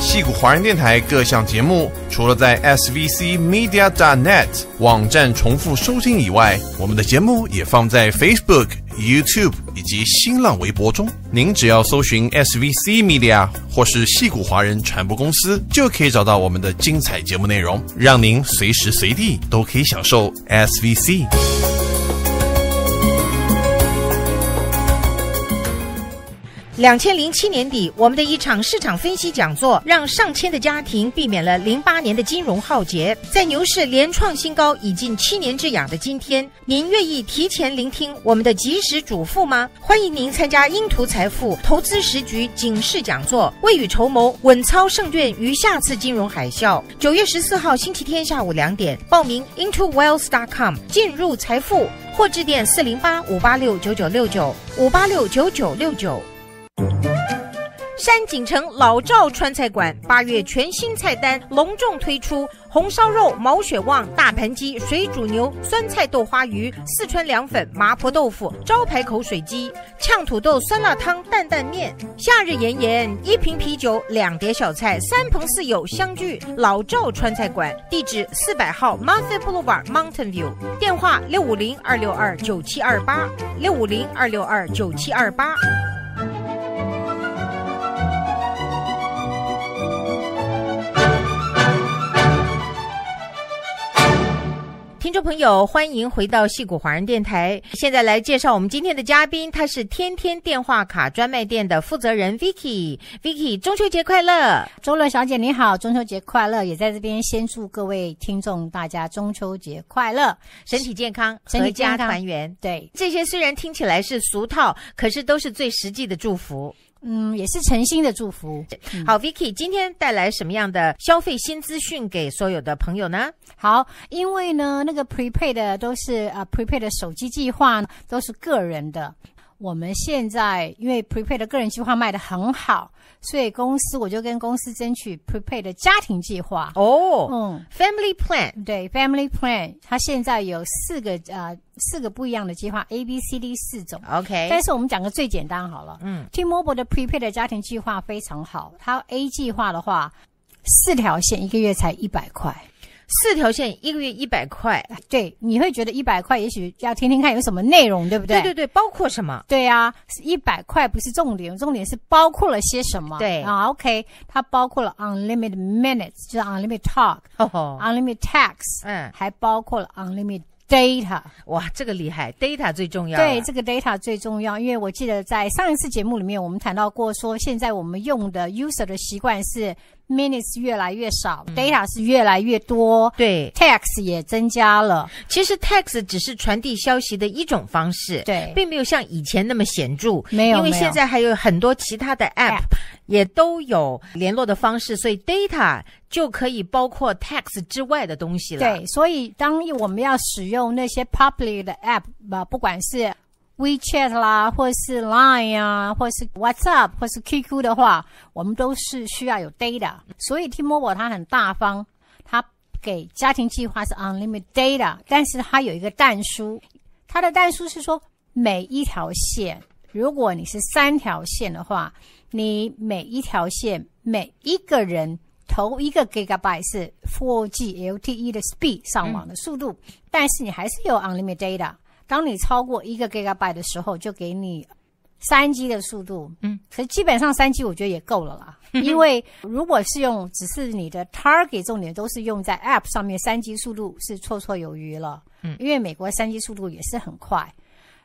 Speaker 1: 戏骨华人电台各项节目，除了在 SVC Media net 网站重复收听以外，我们的节目也放在 Facebook、YouTube 以及新浪微博中。您只要搜寻 SVC Media 或是戏骨华人传播公司，就可以找到我们的精彩节目内容，让您随时随地都可以享受 SVC。
Speaker 3: 两千零七年底，我们的一场市场分析讲座，让上千的家庭避免了零八年的金融浩劫。在牛市连创新高已近七年之痒的今天，您愿意提前聆听我们的及时嘱咐吗？欢迎您参加英图财富投资时局警示讲座，未雨绸缪，稳操胜券于下次金融海啸。九月十四号星期天下午两点，报名 intowealth.com 进入财富，或致电四零八五八六九九六九五八六九九六九。山景城老赵川菜馆八月全新菜单隆重推出：红烧肉、毛血旺、大盘鸡、水煮牛、酸菜豆花鱼、四川凉粉、麻婆豆腐、招牌口水鸡、炝土豆酸辣汤、担担面。夏日炎炎，一瓶啤酒，两碟小菜，三朋四友相聚。老赵川菜馆地址四百号 Mountain Boulevard Mountain View，电话六五零二六二九七二八六五零二六二九七二八。听众朋友，欢迎回到戏骨华人电台。现在来介绍我们今天的嘉宾，他是天天电话卡专卖店的负责人 Vicky。Vicky，中秋节快乐！
Speaker 5: 周乐小姐你好，中秋节快乐！也在这边先祝各位听众大家中秋节快乐，
Speaker 3: 身体健康，
Speaker 5: 身体
Speaker 3: 阖家团圆。
Speaker 5: 对，
Speaker 3: 这些虽然听起来是俗套，可是都是最实际的祝福。
Speaker 5: 嗯，也是诚心的祝福。
Speaker 3: 好，Vicky，今天带来什么样的消费新资讯给所有的朋友呢？
Speaker 5: 好，因为呢，那个 prepaid 的都是呃 prepaid 的手机计划呢都是个人的。我们现在因为 Prepaid 的个人计划卖的很好，所以公司我就跟公司争取 Prepaid 的家庭计划。
Speaker 3: 哦、
Speaker 5: 嗯
Speaker 3: ，f a m i l y Plan，
Speaker 5: 对，Family Plan，它现在有四个呃四个不一样的计划，A、B、C、D 四种。
Speaker 3: OK，
Speaker 5: 但是我们讲个最简单好了，
Speaker 3: 嗯
Speaker 5: ，T-Mobile 的 Prepaid 的家庭计划非常好，它 A 计划的话，四条线一个月才一百块。
Speaker 3: 四条线一个月一百块，
Speaker 5: 对，你会觉得一百块，也许要听听看有什么内容，对不对？
Speaker 3: 对对对，包括什么？
Speaker 5: 对啊，一百块不是重点，重点是包括了些什么。
Speaker 3: 对
Speaker 5: 啊，OK，它包括了 unlimited minutes，就是 unlimited talk，unlimited
Speaker 3: 哦
Speaker 5: ，text，
Speaker 3: 嗯，
Speaker 5: 还包括了 unlimited data。
Speaker 3: 哇，这个厉害，data 最重要。
Speaker 5: 对，这个 data 最重要，因为我记得在上一次节目里面，我们谈到过说，现在我们用的 user 的习惯是 minutes 越来越少、d a t a 是越来越多
Speaker 3: 对
Speaker 5: ，，text 也增加了。
Speaker 3: 其实 text 只是传递消息的一种方式，
Speaker 5: 对
Speaker 3: 并没有像以前那么显著。
Speaker 5: 没有
Speaker 3: 因为现在还有很多其他的 app,
Speaker 5: App
Speaker 3: 也都有联络的方式，所以 data 就可以包括 text 之外的东西了。
Speaker 5: 对，所以当我们要使用那些 public 的 app 吧，不管是 WeChat 啦，或是 Line 啊，或是 WhatsApp，或是 QQ 的话，我们都是需要有 data。所以 T-Mobile 它很大方，它给家庭计划是 unlimited data，但是它有一个弹书，它的弹书是说每一条线，如果你是三条线的话，你每一条线每一个人头一个 gigabyte 是 4G LTE 的 speed 上网的速度，但是你还是有 unlimited data。当你超过一个 gigabyte 的时候，就给你三 G 的速度。
Speaker 3: 嗯，
Speaker 5: 可是基本上三 G 我觉得也够了啦。因为如果是用只是你的 target 重点都是用在 app 上面，三 G 速度是绰绰有余了。嗯，因为美国三 G 速度也是很快。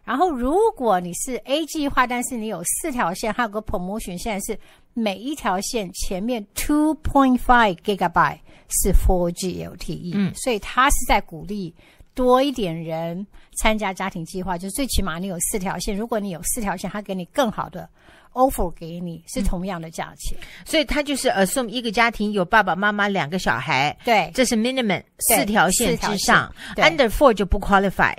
Speaker 5: 然后，如果你是 A 计划，但是你有四条线，还有个 promotion，现在是每一条线前面 two point five gigabyte 是 four G LTE，
Speaker 3: 嗯
Speaker 5: 所以它是在鼓励多一点人参加家庭计划，就最起码你有四条线，如果你有四条线，他给你更好的 offer 给你是同样的价钱，
Speaker 3: 所以他就是 assume 一个家庭有爸爸妈妈两个小孩，
Speaker 5: 对。
Speaker 3: 这是 minimum 四条线之上。
Speaker 5: 线
Speaker 3: ，under four 就不 qualify。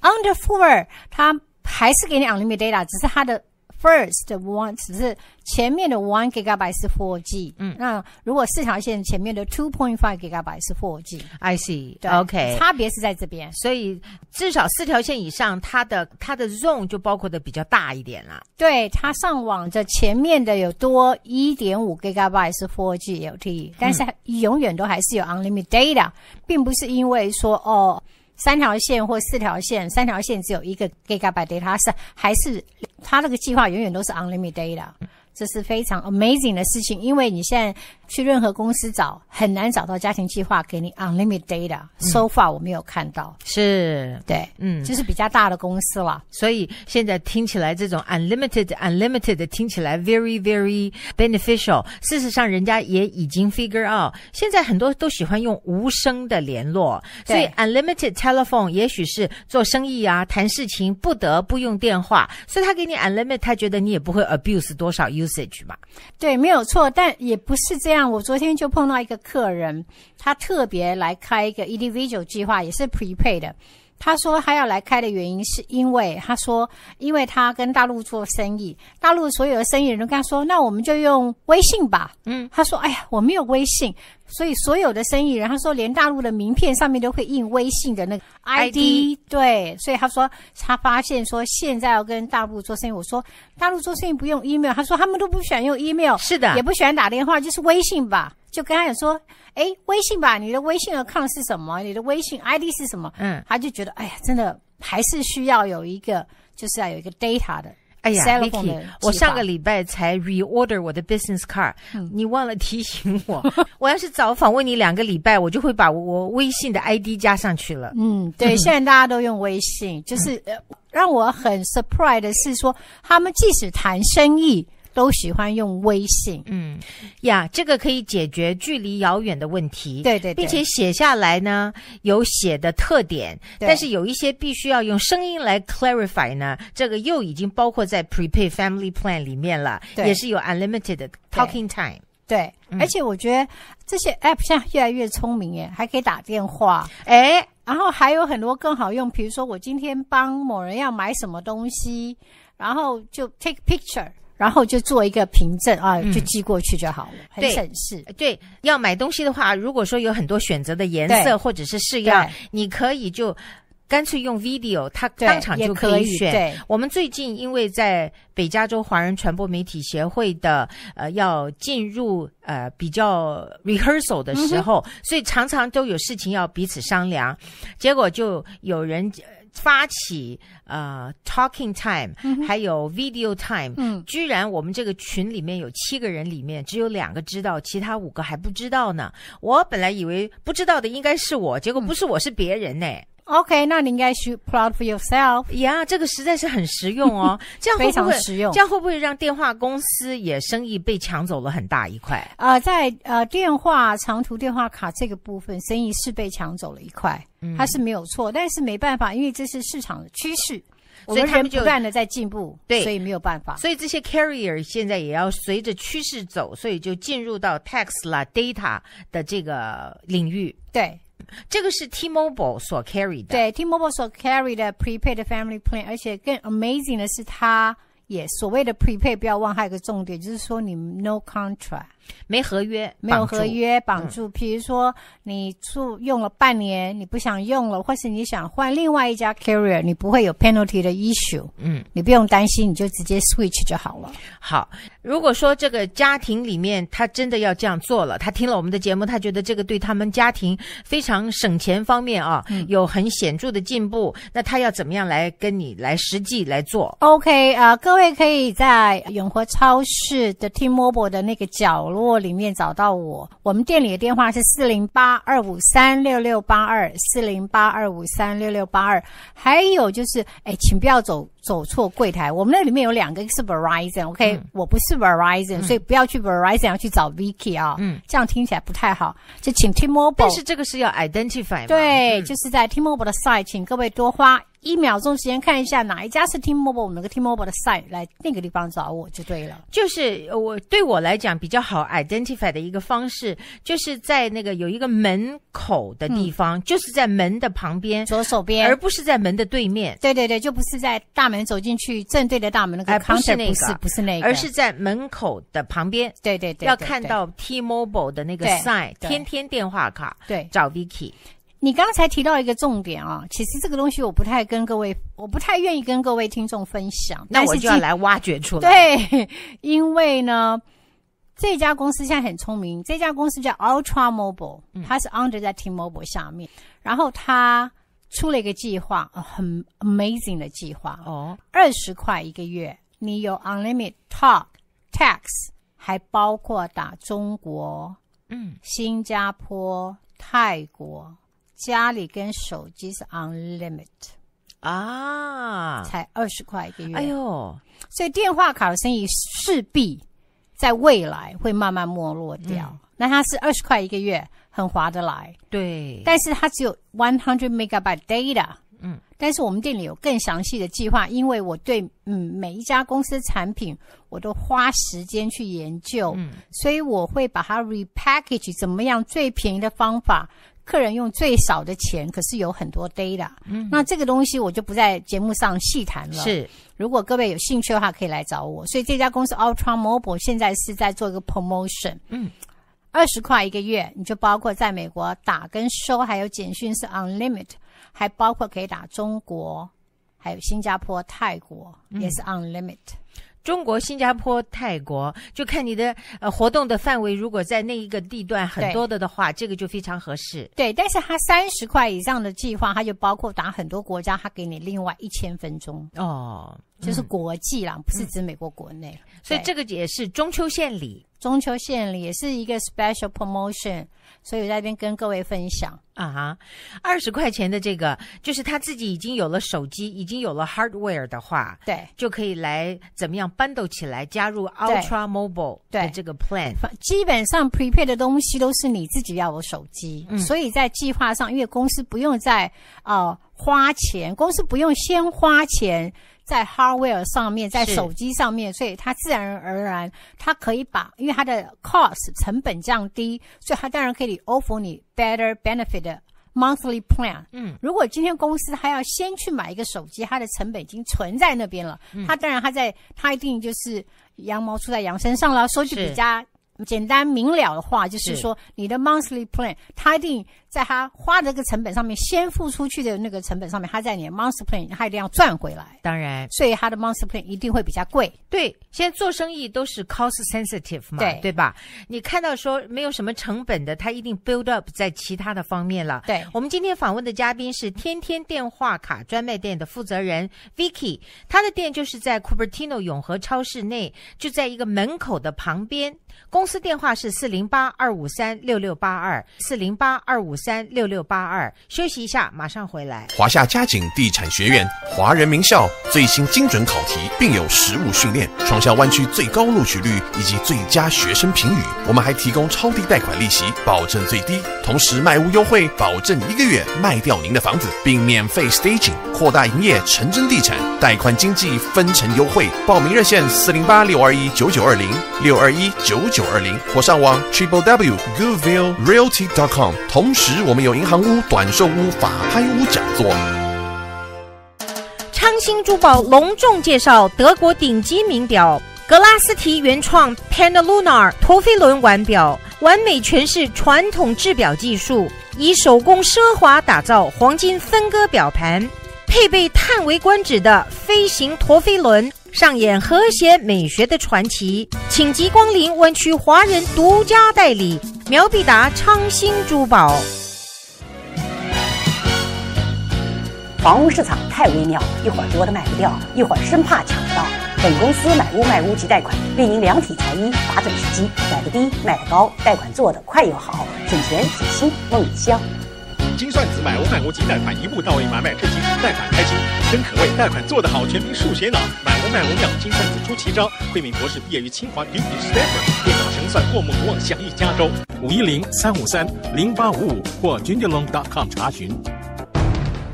Speaker 5: Under four，他还是给你 unlimited data，只是他的 first one 只是前面的 one gigabyte 是 four G，嗯，那如果四条线前面的 two point five gigabyte 是 four
Speaker 3: G，I see，
Speaker 5: 对
Speaker 3: OK，
Speaker 5: 差别是在这边。
Speaker 3: 所以至少四条线以上，它的它的 zone 就包括的比较大一点啦。
Speaker 5: 对，它上网的前面的有多一点五 gigabyte 是 four G LTE，但是永远都还是有 unlimited data，并不是因为说哦。三条线或四条线，三条线只有一个 gigabyte data，是还是它那个计划永远都是 unlimited data，这是非常 amazing 的事情。因为你现在去任何公司找，很难找到家庭计划给你 unlimited data。So far 我没有看到，
Speaker 3: 是，
Speaker 5: 对，
Speaker 3: 嗯，
Speaker 5: 就是比较大的公司了。
Speaker 3: 所以现在听起来这种 unlimited unlimited 听起来 very very beneficial。事实上，人家也已经 figure out，现在很多都喜欢用无声的联络，所以 unlimited telephone 也许是做生意啊、谈事情不得不用电话，所以他给你 unlimited，他觉得你也不会 abuse 多少 usage 嘛。
Speaker 5: 对，没有错，但也不是这样。我昨天就碰到一个客人，他特别来开一个 individual 计划，也是 prepaid 的。他说他要来开的原因是因为他说，因为他跟大陆做生意，大陆所有的生意人都跟他说，那我们就用微信吧。
Speaker 3: 嗯，
Speaker 5: 他说，哎呀，我没有微信，所以所有的生意人，他说连大陆的名片上面都会印微信的那个
Speaker 3: ID
Speaker 5: ID，对，所以他说他发现说现在要跟大陆做生意，我说大陆做生意不用 email，他说他们都不喜欢用 email，
Speaker 3: 是的
Speaker 5: 也不喜欢打电话，就是微信吧。就跟他讲说，哎，微信吧，你的微信 account 是什么？你的微信 ID 是什么？
Speaker 3: 嗯，
Speaker 5: 他就觉得，哎呀，真的还是需要有一个，就是要有一个 data 的。
Speaker 3: 哎呀
Speaker 5: Cellphone，Vicky，
Speaker 3: 我上个礼拜才 reorder 我的 business card，、你忘了提醒我。我要是早访问你两个礼拜，我就会把我微信的 ID 加上去了。
Speaker 5: 嗯，对，现在大家都用微信，就是、呃、让我很 surprise 的是说，他们即使谈生意都喜欢用微信。
Speaker 3: 嗯，呀，这个可以解决距离遥远的问题。
Speaker 5: 对对对。
Speaker 3: 并且写下来呢，有写的特点，
Speaker 5: 对。
Speaker 3: 但是有一些必须要用声音来 clarify 呢，这个又已经包括在 prepaid family plan 里面了，
Speaker 5: 对。
Speaker 3: 也是有 unlimited 的 talking time。
Speaker 5: 对，而且我觉得这些 app 现在越来越聪明耶，还可以打电话，
Speaker 3: 哎，
Speaker 5: 然后还有很多更好用，比如说我今天帮某人要买什么东西，然后就 take picture，然后就做一个凭证啊，
Speaker 3: 嗯
Speaker 5: 就寄过去就好了，很
Speaker 3: 对
Speaker 5: 省事。
Speaker 3: 对，要买东西的话，如果说有很多选择的颜色或者是式样，你可以就干脆用 video，
Speaker 5: 他
Speaker 3: 当场就
Speaker 5: 可
Speaker 3: 以选。
Speaker 5: 对
Speaker 3: 我们最近因为在北加州华人传播媒体协会的呃要进入呃比较 rehearsal 的时候，
Speaker 5: 嗯
Speaker 3: 所以常常都有事情要彼此商量，结果就有人。呃发起呃 talking time，、还有 video time，
Speaker 5: 嗯
Speaker 3: 居然我们这个群里面有七个人，里面只有两个知道，其他五个还不知道呢。我本来以为不知道的应该是我，结果不是我是别人呢。
Speaker 5: OK，那你应该去 proud for yourself。
Speaker 3: 呀，这个实在是很实用哦，这样会
Speaker 5: 非常实用
Speaker 3: 这样会不会让电话公司也生意被抢走了很大一块？
Speaker 5: 呃，在呃电话长途电话卡这个部分，生意是被抢走了一块，
Speaker 3: 嗯
Speaker 5: 它是没有错，但是没办法，因为这是市场的趋势，
Speaker 3: 所以他们就
Speaker 5: 不断的在进步，
Speaker 3: 对
Speaker 5: 所以没有办法。
Speaker 3: 所以这些 carrier 现在也要随着趋势走，所以就进入到 text 啦、data 的这个领域。
Speaker 5: 对
Speaker 3: 这个是 T-Mobile 所 carry 的。
Speaker 5: 对，T-Mobile 所 carry 的 prepaid family plan，而且更 amazing 的是，它也所谓的 prepaid，不要忘还有一个重点，就是说你 no contract。
Speaker 3: 没合约，
Speaker 5: 没有合约绑住。比如说，你住用了半年，你不想用了，或是你想换另外一家 carrier，你不会有 penalty 的 issue，
Speaker 3: 嗯，
Speaker 5: 你不用担心，你就直接 switch 就好了。
Speaker 3: 好，如果说这个家庭里面他真的要这样做了，他听了我们的节目，他觉得这个对他们家庭非常省钱方面啊，
Speaker 5: 嗯
Speaker 3: 有很显著的进步，那他要怎么样来跟你来实际来做
Speaker 5: ？OK 啊、各位可以在永和超市的 T-Mobile 的那个角落里面找到我。我们店里的电话是四零八二五三六六八二四零八二五三六六八二。还有就是，哎，请不要走走错柜台。我们那里面有两个，一个是 Verizon，OK，、我不是 Verizon，、所以不要去 Verizon，要去找 Vicky 啊、
Speaker 3: 嗯，
Speaker 5: 这样听起来不太好。就请 T-Mobile，
Speaker 3: 但是这个是要 identify？
Speaker 5: 对，
Speaker 3: 嗯
Speaker 5: 就是在 T-Mobile 的 site，请各位多花一秒钟时间看一下哪一家是 T-Mobile，我们那个 T-Mobile 的 site 来那个地方找我就对了。
Speaker 3: 就是呃我对我来讲比较好 identify 的一个方式，就是在那个有一个门口的地方，就是在门的旁边，
Speaker 5: 左手边，
Speaker 3: 而不是在门的对面。
Speaker 5: 对对对，就不是在大门走进去正对着大门那个
Speaker 3: 哎不是
Speaker 5: counter，
Speaker 3: 那个
Speaker 5: 不是不是那个，
Speaker 3: 而是在门口的旁边，
Speaker 5: 对对对，
Speaker 3: 要看到 T-Mobile 的那个
Speaker 5: 对
Speaker 3: sign，
Speaker 5: 对
Speaker 3: 天天电话卡，
Speaker 5: 对。
Speaker 3: 找 Vicky。
Speaker 5: 你刚才提到一个重点啊，其实这个东西我不太跟各位，我不太愿意跟各位听众分享。
Speaker 3: 那我就要来挖掘出来。
Speaker 5: 对，因为呢，这家公司现在很聪明，这家公司叫 Ultra Mobile，、它是 under 在 T-Mobile 下面，然后它出了一个计划，呃很 amazing 的计划，
Speaker 3: 哦，
Speaker 5: 二十块一个月，你有 unlimited talk、text，还包括打中国、
Speaker 3: 嗯，
Speaker 5: 新加坡、泰国，家里跟手机是 unlimited，
Speaker 3: 啊，
Speaker 5: 才二十块一个月。
Speaker 3: 哎呦，
Speaker 5: 所以电话卡的生意势必在未来会慢慢没落掉。
Speaker 3: 嗯。
Speaker 5: 那它是二十块一个月，很划得来，
Speaker 3: 对，
Speaker 5: 但是它只有 one hundred megabyte data。
Speaker 3: 嗯，
Speaker 5: 但是我们店里有更详细的计划，因为我对嗯每一家公司的产品我都花时间去研究，
Speaker 3: 嗯。
Speaker 5: 所以我会把它 repackage 怎么样最便宜的方法，客人用最少的钱，可是有很多 data。
Speaker 3: 嗯，
Speaker 5: 那这个东西我就不在节目上细谈了。
Speaker 3: 是。
Speaker 5: 如果各位有兴趣的话，可以来找我。所以这家公司 Ultra Mobile 现在是在做一个 promotion，
Speaker 3: 嗯，
Speaker 5: 二十块一个月，你就包括在美国打跟收，还有简讯是 unlimited，还包括可以打中国，还有新加坡、泰国
Speaker 3: 嗯
Speaker 5: 也是 unlimited。
Speaker 3: 中国、新加坡、泰国，就看你的呃活动的范围，如果在那一个地段很多的的话，这个就非常合适。
Speaker 5: 对，但是它三十块以上的计划，它就包括打很多国家，它给你另外一千分钟，
Speaker 3: 哦，
Speaker 5: 就是
Speaker 3: 嗯
Speaker 5: 国际啦，不是指美国国内。对
Speaker 3: 所以这个也是中秋献礼
Speaker 5: 中秋献礼也是一个 special promotion，所以我在这边跟各位分享。
Speaker 3: 啊哈，二十块钱的这个，就是他自己已经有了手机，已经有了 hardware 的话，
Speaker 5: 对，
Speaker 3: 就可以来怎么样 bundle 起来，加入 Ultra Mobile 的
Speaker 5: 对
Speaker 3: 这个 plan。
Speaker 5: 基本上 prepare 的东西都是你自己要有手机，
Speaker 3: 嗯。
Speaker 5: 所以在计划上，因为公司不用再呃花钱，公司不用先花钱在 hardware 上面，在手机上面，所以它自然而然它可以把，因为它的 cost 成本降低，所以它当然可以 offer 你 better benefit 的 monthly plan。
Speaker 3: 嗯，
Speaker 5: 如果今天公司还要先去买一个手机，它的成本已经存在那边了，
Speaker 3: 嗯。
Speaker 5: 它当然它在它一定就是羊毛出在羊身上了。说句比较简单明了的话，就是
Speaker 3: 是。
Speaker 5: 说你的 monthly plan，它一定在他花的这个成本上面，先付出去的那个成本上面，他在你的 monthly plan，他一定要赚回来，
Speaker 3: 当然
Speaker 5: 所以他的 monthly plan 一定会比较贵。
Speaker 3: 对，现在做生意都是 cost sensitive 嘛，
Speaker 5: 对
Speaker 3: 对吧？你看到说没有什么成本的，他一定 build up 在其他的方面了。
Speaker 5: 对
Speaker 3: 我们今天访问的嘉宾是天天电话卡专卖店的负责人 Vicky，他的店就是在 Cupertino 永和超市内，就在一个门口的旁边。公司电话是四零八二五三六六八二四零八二五三六六八二。休息一下，马上回来。
Speaker 1: 华夏嘉景地产学院华人名校最新精准考题，并有实务训练，创下湾区最高录取率以及最佳学生评语。我们还提供超低贷款利息，保证最低，同时卖屋优惠，保证一个月卖掉您的房子，并免费 staging 扩大营业，成真地产贷款经济分成优惠。报名热线四零八六二一九九二零六二一九九二零，或上网 triple w goodwill realty dot com。同时，我们有银行屋、短寿屋、法拍屋讲座。
Speaker 3: 昌兴珠宝隆重介绍德国顶级名表格拉斯提原创 Panda Lunar 陀飞轮腕表，完美诠释传统制表技术，以手工奢华打造黄金分割表盘，配备叹为观止的飞行陀飞轮，上演和谐美学的传奇。请即光临湾区华人独家代理苗必达昌兴珠宝。
Speaker 6: 房屋市场太微妙，一会儿多的卖不掉，一会儿生怕抢不到。本公司买屋卖屋及贷款，并营两体裁衣，把准时机，买的低，卖的高，贷款做的快又好，省钱省心，梦里香。
Speaker 7: 金算子买屋卖屋及贷款一步到位，买卖退金，贷款开心，真可谓贷款做得好，全凭数学脑。买屋卖屋妙，金算子出奇招。惠敏博士毕业于清华 Beauty Stanford，电脑神算过目不忘，享誉加州。五一零三五三零八五五或 jundialong.com 查询。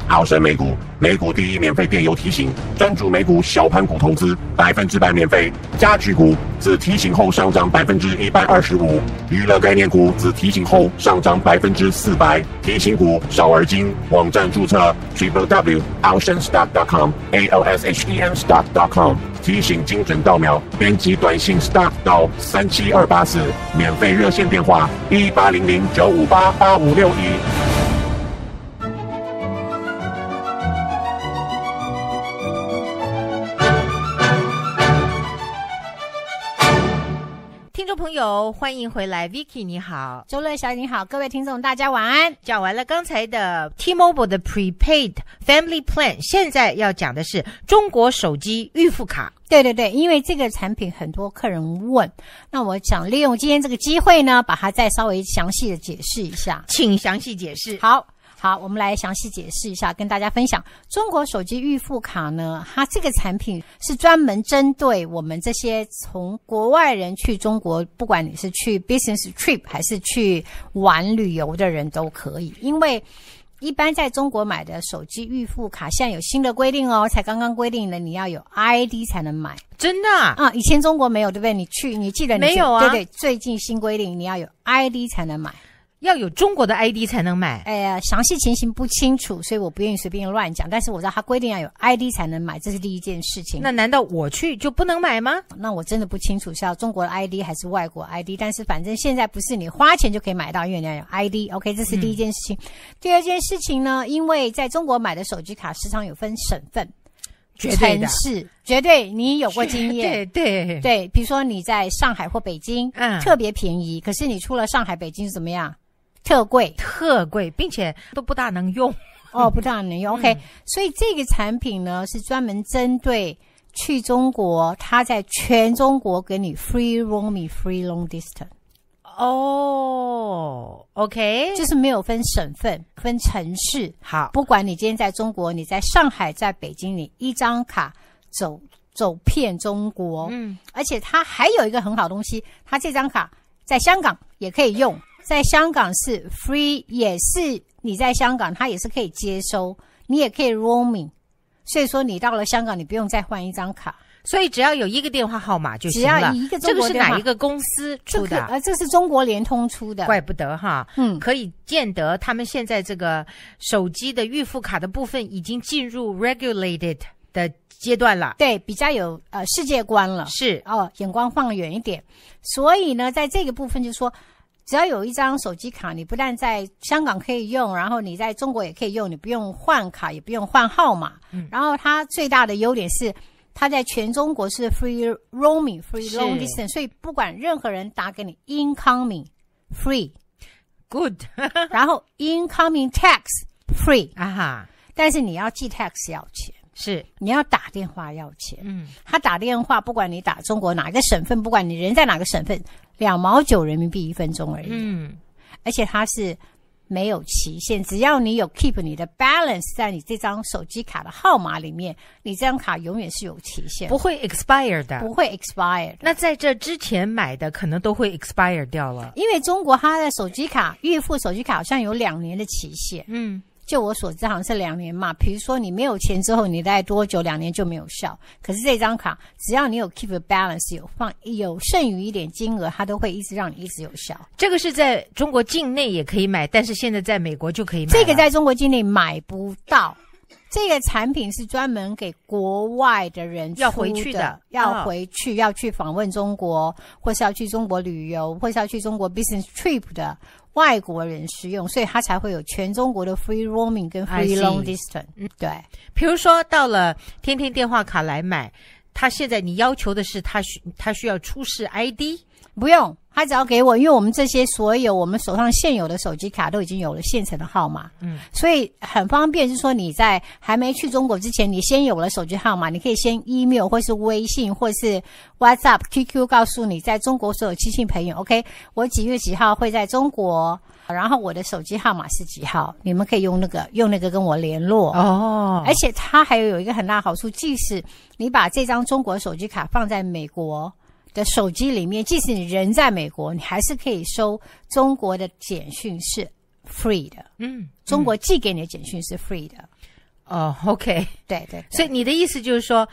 Speaker 8: 澳深美股，美股第一免费电邮提醒，专注美股小盘股投资，百分之百免费。家具股自提醒后上涨百分之一百二十五，娱乐概念股自提醒后上涨百分之四百。提醒股少而精，网站注册 triple w oceanstock.com a l s h e n stock.com，提醒精准到秒，编辑短信 stock 到三七二八四，免费热线电话一八零零九五八八五六一。
Speaker 3: 友，欢迎回来，Vicky 你好。
Speaker 5: 周乐小姐你好，各位听众大家晚安。
Speaker 3: 讲完了刚才的 T-Mobile 的 Prepaid Family Plan，现在要讲的是中国手机预付卡。
Speaker 5: 对对对，因为这个产品很多客人问，那我想利用今天这个机会呢，把它再稍微详细的解释一下。
Speaker 3: 请详细解释。
Speaker 5: 好。好，我们来详细解释一下，跟大家分享中国手机预付卡呢。它这个产品是专门针对我们这些从国外人去中国，不管你是去 business trip 还是去玩旅游的人都可以。因为一般在中国买的手机预付卡，现在有新的规定哦，才刚刚规定了，你要有 ID 才能买
Speaker 3: 真的啊？
Speaker 5: 啊。以前中国没有，对不对？你去，你记得你
Speaker 3: 没有啊
Speaker 5: 对对，最近新规定你要有 ID 才能买。
Speaker 3: 要有中国的 ID 才能买。
Speaker 5: 哎呀，详细情形不清楚，所以我不愿意随便乱讲。但是我知道它规定要有 ID 才能买，这是第一件事情。
Speaker 3: 那难道我去就不能买吗？
Speaker 5: 那我真的不清楚是要中国的 ID 还是外国 ID。但是反正现在不是你花钱就可以买到，因为你要有 ID。OK，这是第一件事情。第二件事情呢，因为在中国买的手机卡时常有分省份、
Speaker 3: 绝对的
Speaker 5: 城市，绝对你有过经验。
Speaker 3: 对对
Speaker 5: 对，比如说你在上海或北京，
Speaker 3: 嗯
Speaker 5: 特别便宜，可是你出了上海、北京是怎么样？特贵。
Speaker 3: 特贵，并且都不大能用。
Speaker 5: 哦，不大能用。OK，、
Speaker 3: 嗯
Speaker 5: 所以这个产品呢是专门针对去中国，它在全中国给你 free roaming、free long distance，
Speaker 3: 哦，OK，
Speaker 5: 就是没有分省份、分城市。
Speaker 3: 好，
Speaker 5: 不管你今天在中国，你在上海、在北京，你一张卡走走遍中国。
Speaker 3: 嗯，
Speaker 5: 而且它还有一个很好的东西，它这张卡在香港也可以用，在香港是 free，也是你在香港它也是可以接收，你也可以 roaming。所以说你到了香港，你不用再换一张卡。
Speaker 3: 所以只要有一个电话号码就行了。
Speaker 5: 要一个
Speaker 3: 这个是哪一个公司出的？
Speaker 5: 个呃，这是中国联通出的，
Speaker 3: 怪不得哈，
Speaker 5: 嗯
Speaker 3: 可以见得他们现在这个手机的预付卡的部分已经进入 regulated 的阶段了。
Speaker 5: 对，比较有呃世界观了。
Speaker 3: 是
Speaker 5: 哦，眼光放远一点。所以呢，在这个部分就说，只要有一张手机卡，你不但在香港可以用，然后你在中国也可以用，你不用换卡，也不用换号码。
Speaker 3: 嗯。
Speaker 5: 然后它最大的优点是，它在全中国是 free roaming、free long distance，所以不管任何人打给你 incoming
Speaker 3: free，good
Speaker 5: 然后 incoming text free，
Speaker 3: 啊哈，
Speaker 5: 但是你要寄 text 要钱，
Speaker 3: 是。
Speaker 5: 你要打电话要钱。
Speaker 3: 嗯，
Speaker 5: 他打电话，不管你打中国哪个省份，不管你人在哪个省份，两毛九人民币一分钟而已。
Speaker 3: 嗯，
Speaker 5: 而且它是没有期限，只要你有 keep 你的 balance 在你这张手机卡的号码里面，你这张卡永远是有期限，
Speaker 3: 不会 expire 的。
Speaker 5: 不会 expire 的。
Speaker 3: 那在这之前买的可能都会 expire 掉了。
Speaker 5: 因为中国它的手机卡预付手机卡好像有两年的期限，
Speaker 3: 嗯，
Speaker 5: 就我所知好像是两年嘛。比如说你没有钱之后，你大概多久两年就没有效。可是这张卡只要你有 keep a balance 有放有剩余一点金额，它都会一直让你一直有效。
Speaker 3: 这个是在中国境内也可以买，但是现在在美国就可以买。
Speaker 5: 这个在中国境内买不到。这个产品是专门给国外的人出
Speaker 3: 要回去的
Speaker 5: 要回去、要去访问中国，或是要去中国旅游，或是要去中国 business trip 的外国人使用，所以它才会有全中国的 free roaming 跟 free long distance。嗯，对，
Speaker 3: 比如说到了天天电话卡来买，他现在你要求的是他需他需要出示 ID，
Speaker 5: 不用，他只要给我，因为我们这些所有我们手上现有的手机卡都已经有了现成的号码，
Speaker 3: 嗯，
Speaker 5: 所以很方便。就是说你在还没去中国之前，你先有了手机号码，你可以先 email 或是微信或是 WhatsApp、QQ 告诉你在中国所有亲戚朋友，OK，我几月几号会在中国。然后我的手机号码是几号？你们可以用那个用那个跟我联络
Speaker 3: 哦
Speaker 5: 而且它还有一个很大好处，即使你把这张中国手机卡放在美国的手机里面，即使你人在美国，你还是可以收中国的简讯是 free 的，
Speaker 3: 嗯，
Speaker 5: 中国寄给你的简讯是 free 的。
Speaker 3: 哦，OK，
Speaker 5: 对对对
Speaker 3: 所以你的意思就是说。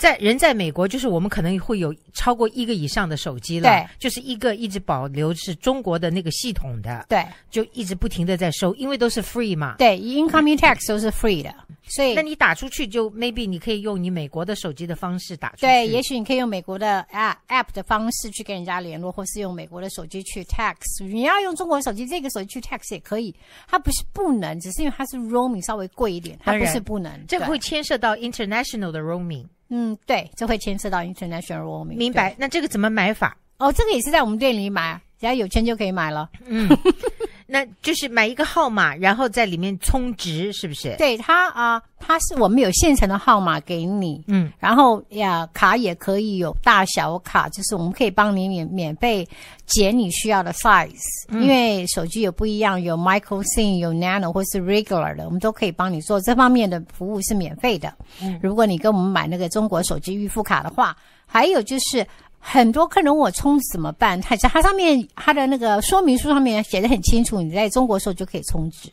Speaker 3: 在人在美国，就是我们可能会有超过一个以上的手机了，
Speaker 5: 对，
Speaker 3: 就是一个一直保留是中国的那个系统的，
Speaker 5: 对
Speaker 3: 就一直不停的在收，因为都是 free 嘛。
Speaker 5: 对，incoming text 都是 free 的，所以
Speaker 3: 那你打出去就 maybe 你可以用你美国的手机的方式打出去。
Speaker 5: 对，也许你可以用美国的 app app 的方式去跟人家联络，或是用美国的手机去 text。你要用中国的手机，这个手机去 text 也可以，它不是不能，只是因为它是 roaming 稍微贵一点，它不是不能。
Speaker 3: 这个会牵涉到 international 的 roaming，
Speaker 5: 嗯，对，这会牵涉到 international roaming。
Speaker 3: 明白？那这个怎么买法？
Speaker 5: 哦，这个也是在我们店里买，只要有钱就可以买了。
Speaker 3: 嗯，那就是买一个号码，然后在里面充值，是不是？，
Speaker 5: 对它啊、它是我们有现成的号码给你，
Speaker 3: 嗯，
Speaker 5: 然后呀，卡也可以有大小卡，就是我们可以帮你免免费剪你需要的 size，、因为手机有不一样，有 micro SIM，有 nano 或是 regular 的，我们都可以帮你做这方面的服务是免费的。如果你跟我们买那个中国手机预付卡的话，还有就是。很多客人问我充值怎么办，它它上面它的那个说明书上面写的很清楚，你在中国的时候就可以充值。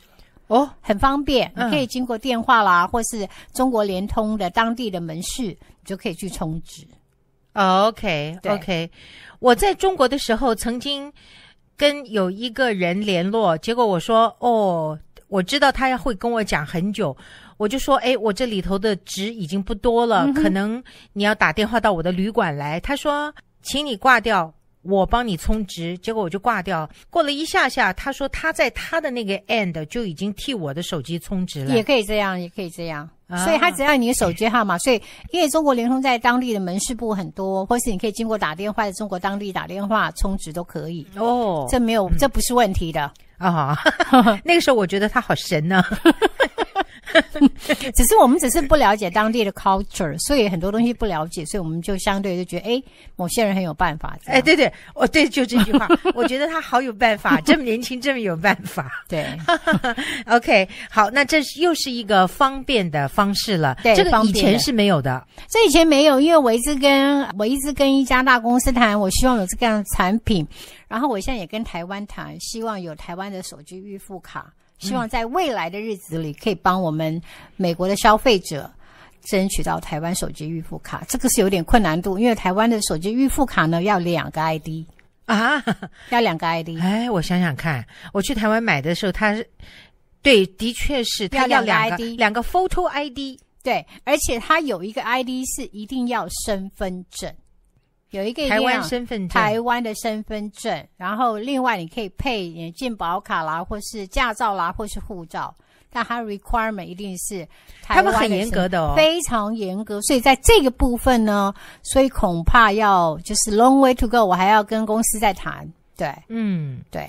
Speaker 3: 哦，
Speaker 5: 很方便，你
Speaker 3: 嗯
Speaker 5: 可以经过电话啦，或是中国联通的当地的门市，你就可以去充值。
Speaker 3: 哦 OK
Speaker 5: 对
Speaker 3: OK，我在中国的时候曾经跟有一个人联络，结果我说哦，我知道他要会跟我讲很久，我就说哎，我这里头的值已经不多了，可能你要打电话到我的旅馆来。他说，请你挂掉。我帮你充值，结果我就挂掉。过了一下下，他说他在他的那个 end 就已经替我的手机充值了。
Speaker 5: 也可以这样，也可以这样。
Speaker 3: 啊
Speaker 5: 所以他只要你的手机号码，所以因为中国联通在当地的门市部很多，或是你可以经过打电话在中国当地打电话充值都可以，
Speaker 3: 哦，
Speaker 5: 这没有，这不是问题的。
Speaker 3: 啊，那个时候我觉得他好神呢、
Speaker 5: 只是我们只是不了解当地的 culture，所以很多东西不了解，所以我们就相对就觉得，哎，某些人很有办法。
Speaker 3: 哎，对对，我对，就这句话，我觉得他好有办法，这么年轻，这么有办法。
Speaker 5: 对
Speaker 3: OK，好，那这又是一个方便的方式了。
Speaker 5: 对
Speaker 3: 这个以前是没有的。
Speaker 5: 这以前没有，因为我一直跟我一直跟一家大公司谈，我希望有这样的产品。然后我现在也跟台湾谈，希望有台湾的手机预付卡，希望在未来的日子里可以帮我们美国的消费者争取到台湾手机预付卡，这个是有点困难度，因为台湾的手机预付卡呢要两个 ID，
Speaker 3: 啊，
Speaker 5: 要两个 ID。
Speaker 3: 哎，我想想看，我去台湾买的时候，它是对，的确是它
Speaker 5: 要两个
Speaker 3: 两个
Speaker 5: ID
Speaker 3: 两个 photo ID，
Speaker 5: 对，而且它有一个 ID 是一定要身份证，有一个
Speaker 3: 台湾身份证，
Speaker 5: 台湾的身份证，然后另外你可以配健保卡啦，或是驾照啦，或是护照，但它 requirement 一定是台湾
Speaker 3: 他们很严格的哦。
Speaker 5: 非常严格。所以在这个部分呢，所以恐怕要就是 long way to go，我还要跟公司再谈。对。
Speaker 3: 嗯，
Speaker 5: 对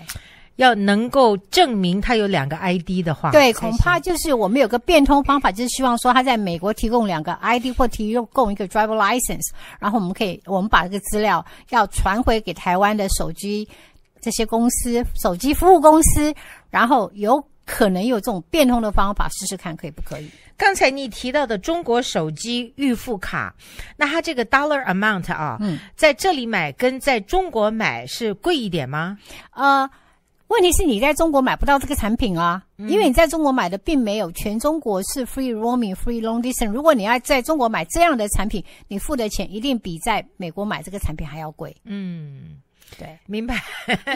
Speaker 3: 要能够证明他有两个 ID 的话，
Speaker 5: 对，恐怕就是我们有个变通方法，就是希望说他在美国提供两个 ID 或提供一个 driver license，然后我们可以我们把这个资料要传回给台湾的手机这些公司、手机服务公司，然后有可能有这种变通的方法试试看，可以不可以？
Speaker 3: 刚才你提到的中国手机预付卡，那它这个 dollar amount 啊，
Speaker 5: 嗯，
Speaker 3: 在这里买跟在中国买是贵一点吗？
Speaker 5: 呃，问题是你在中国买不到这个产品啊，
Speaker 3: 嗯
Speaker 5: 因为你在中国买的并没有全中国是 free roaming、free long distance。如果你要在中国买这样的产品，你付的钱一定比在美国买这个产品还要贵。
Speaker 3: 嗯，
Speaker 5: 对，
Speaker 3: 明白。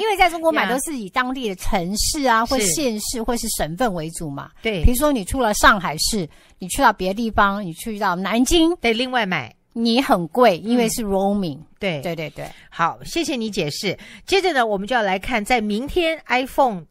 Speaker 5: 因为在中国买都是 以当地的城市啊，或县市或是省份为主嘛。
Speaker 3: 对
Speaker 5: 比如说你出了上海市，你去到别的地方，你去到南京，
Speaker 3: 得另外买。
Speaker 5: 你很贵，因为是 roaming。
Speaker 3: 对
Speaker 5: 对对对，
Speaker 3: 好，谢谢你解释。接着呢，我们就要来看，在明天 iPhone。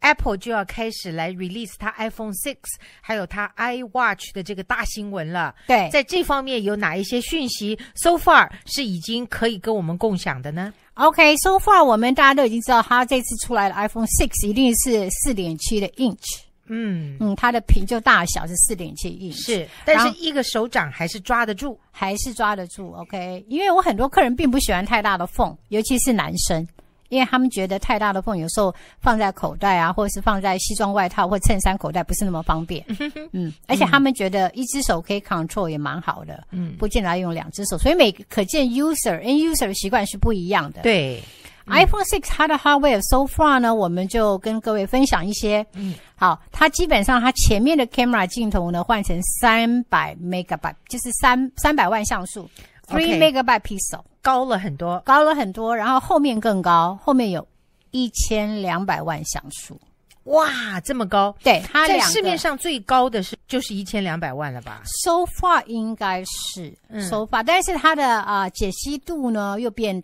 Speaker 3: Apple 就要开始来 release 它 iPhone Six，还有它 iWatch 的这个大新闻了。
Speaker 5: 对
Speaker 3: 在这方面有哪一些讯息？So far 是已经可以跟我们共享的呢
Speaker 5: ？OK，so、far 我们大家都已经知道，它这次出来的 iPhone Six 一定是四点七的 inch，
Speaker 3: 嗯，
Speaker 5: 嗯，它的屏就大小是四点七 inch，
Speaker 3: 是，但是一个手掌还是抓得住。
Speaker 5: 还是抓得住。OK，因为我很多客人并不喜欢太大的缝，尤其是男生。因为他们觉得太大的缝有时候放在口袋啊，或者是放在西装外套或衬衫口袋不是那么方便。嗯，而且他们觉得一只手可以 control 也蛮好的，
Speaker 3: 嗯，
Speaker 5: 不见得要用两只手。所以每个可见 user and user 的习惯是不一样的。
Speaker 3: 对，
Speaker 5: iPhone Six 它的 hardware so far 呢，我们就跟各位分享一些。嗯，好，它基本上它前面的 camera 镜头呢换成三百 megabyte，就是三三百万像素 OK，three megabyte pixel，
Speaker 3: 高了很多。
Speaker 5: 高了很多。然后后面更高，后面有一千两百万像素。
Speaker 3: 哇，这么高！
Speaker 5: 对，它
Speaker 3: 在市面上最高的是就是一千两百万了吧
Speaker 5: ？so far 应该是、
Speaker 3: 嗯
Speaker 5: so far，但是它的啊、解析度呢又变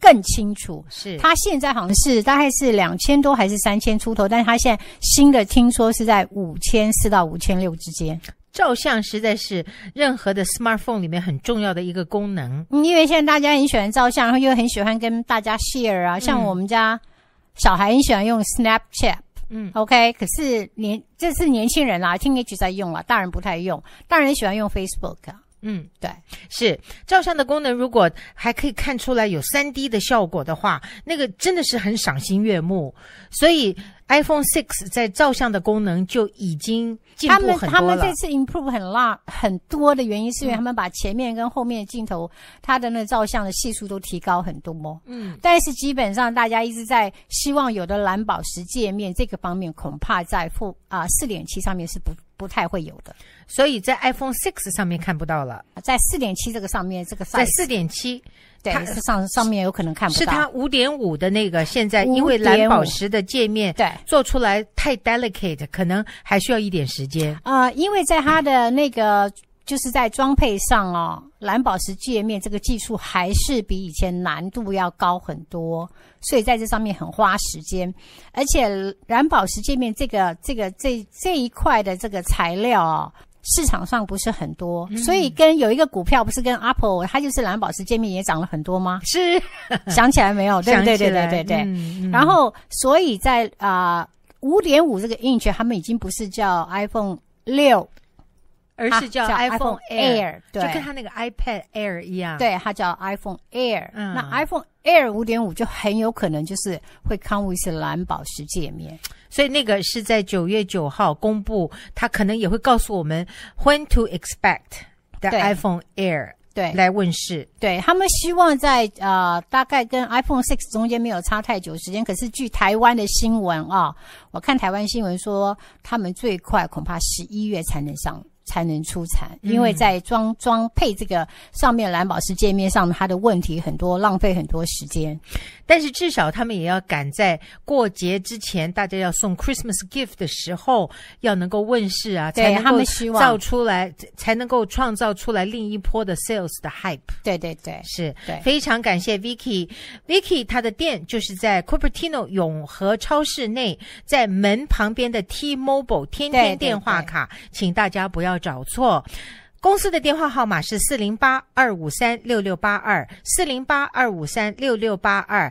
Speaker 5: 更清楚。
Speaker 3: 是，
Speaker 5: 他现在好像是大概是两千多还是三千出头，但是他现在新的听说是在五千四到五千六之间。
Speaker 3: 照相实在是任何的 smartphone 里面很重要的一个功能。
Speaker 5: 嗯因为现在大家很喜欢照相，然后又很喜欢跟大家 share 啊，像我们家小孩很喜欢用 Snapchat。
Speaker 3: 嗯
Speaker 5: ，OK，可是年这是年轻人啦，teenage 在用啦，大人不太用，大人喜欢用 Facebook 啊。
Speaker 3: 嗯，
Speaker 5: 对，
Speaker 3: 是照相的功能，如果还可以看出来有三 D 的效果的话，那个真的是很赏心悦目。所以 iPhone Six 在照相的功能就已经进
Speaker 5: 他
Speaker 3: 步很多了
Speaker 5: 们他们这。次 improve 很辣很多的原因，是因为他们把前面跟后面的镜头，它的那照相的系数都提高很多。
Speaker 3: 嗯，
Speaker 5: 但是基本上大家一直在希望有的蓝宝石界面这个方面，恐怕在负啊四点七上面是不不太会有的。
Speaker 3: 所以在 iPhone Six 上面看不到了，
Speaker 5: 在四点七这个上面，这个
Speaker 3: 在四点七
Speaker 5: 对
Speaker 3: 它
Speaker 5: 是上上面有可能看不到。
Speaker 3: 是它五点五的那个，现在因为蓝宝石的界面
Speaker 5: 对
Speaker 3: 做出来太 delicate，可能还需要一点时间。
Speaker 5: 呃，因为在它的那个就是在装配上哦，蓝宝石界面这个技术还是比以前难度要高很多，所以在这上面很花时间。而且蓝宝石界面这个这个这这一块的这个材料哦。市场上不是很多，
Speaker 3: 嗯
Speaker 5: 所以跟有一个股票不是跟 Apple，它就是蓝宝石界面也涨了很多吗？
Speaker 3: 是，
Speaker 5: 想起来没有？对对？对对对对。
Speaker 3: 嗯嗯
Speaker 5: 然后，所以在啊五点五这个 inch，他们已经不是叫 iPhone 六，
Speaker 3: 而是叫 iPhone
Speaker 5: Air，
Speaker 3: 就跟它那个 iPad Air 一样。，
Speaker 5: 对，它叫 iPhone Air。
Speaker 3: 嗯
Speaker 5: 那 iPhone Air 五点五就很有可能就是会 come with 蓝宝石界面。
Speaker 3: 所以那个是在九月九号公布，它可能也会告诉我们 when to expect the iPhone Air
Speaker 5: 对，
Speaker 3: 来问世。
Speaker 5: 对他们希望在呃大概跟 iPhone Six 中间没有差太久时间，可是据台湾的新闻啊，我看台湾新闻说他们最快恐怕十一月才能上才能出产，因
Speaker 3: 嗯
Speaker 5: 为在装装配这个上面蓝宝石界面上，它的问题很多，浪费很多时间。
Speaker 3: 但是至少他们也要赶在过节之前，大家要送 Christmas gift 的时候，要能够问世啊，
Speaker 5: 对
Speaker 3: 才能够
Speaker 5: 他们希望。
Speaker 3: 造出来，才能够创造出来另一波的 sales 的 hype。
Speaker 5: 对对对，
Speaker 3: 是
Speaker 5: 对。
Speaker 3: 非常感谢 Vicky，Vicky 他的店就是在 Cupertino 永和超市内，在门旁边的 T-Mobile 天
Speaker 5: 对对
Speaker 3: 天电话卡，请大家不要找错。公司的电话号码是四零八二五三六六八二四零八二五三六六八二。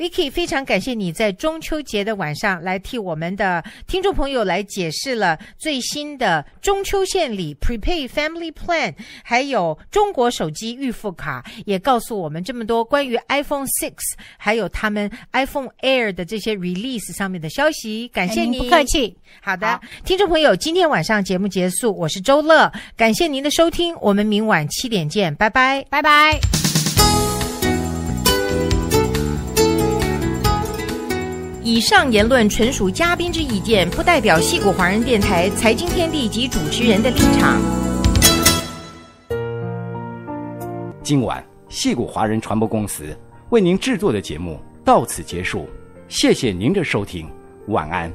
Speaker 3: Vicky，非常感谢你在中秋节的晚上来替我们的听众朋友来解释了最新的中秋献礼 Prepaid Family Plan，还有中国手机预付卡，也告诉我们这么多关于 iPhone Six 还有他们 iPhone Air 的这些 release 上面的消息。感谢
Speaker 5: 您不客。气。
Speaker 3: 好的，
Speaker 5: 好
Speaker 3: 听众朋友，今天晚上节目结束，我是周乐，感谢您的收听，我们明晚七点见，拜拜。
Speaker 5: 拜拜。
Speaker 3: 以上言论纯属嘉宾之意见，不代表戏骨华人电台财经天地及主持人的立场。
Speaker 9: 今晚戏骨华人传播公司为您制作的节目到此结束，谢谢您的收听，晚安。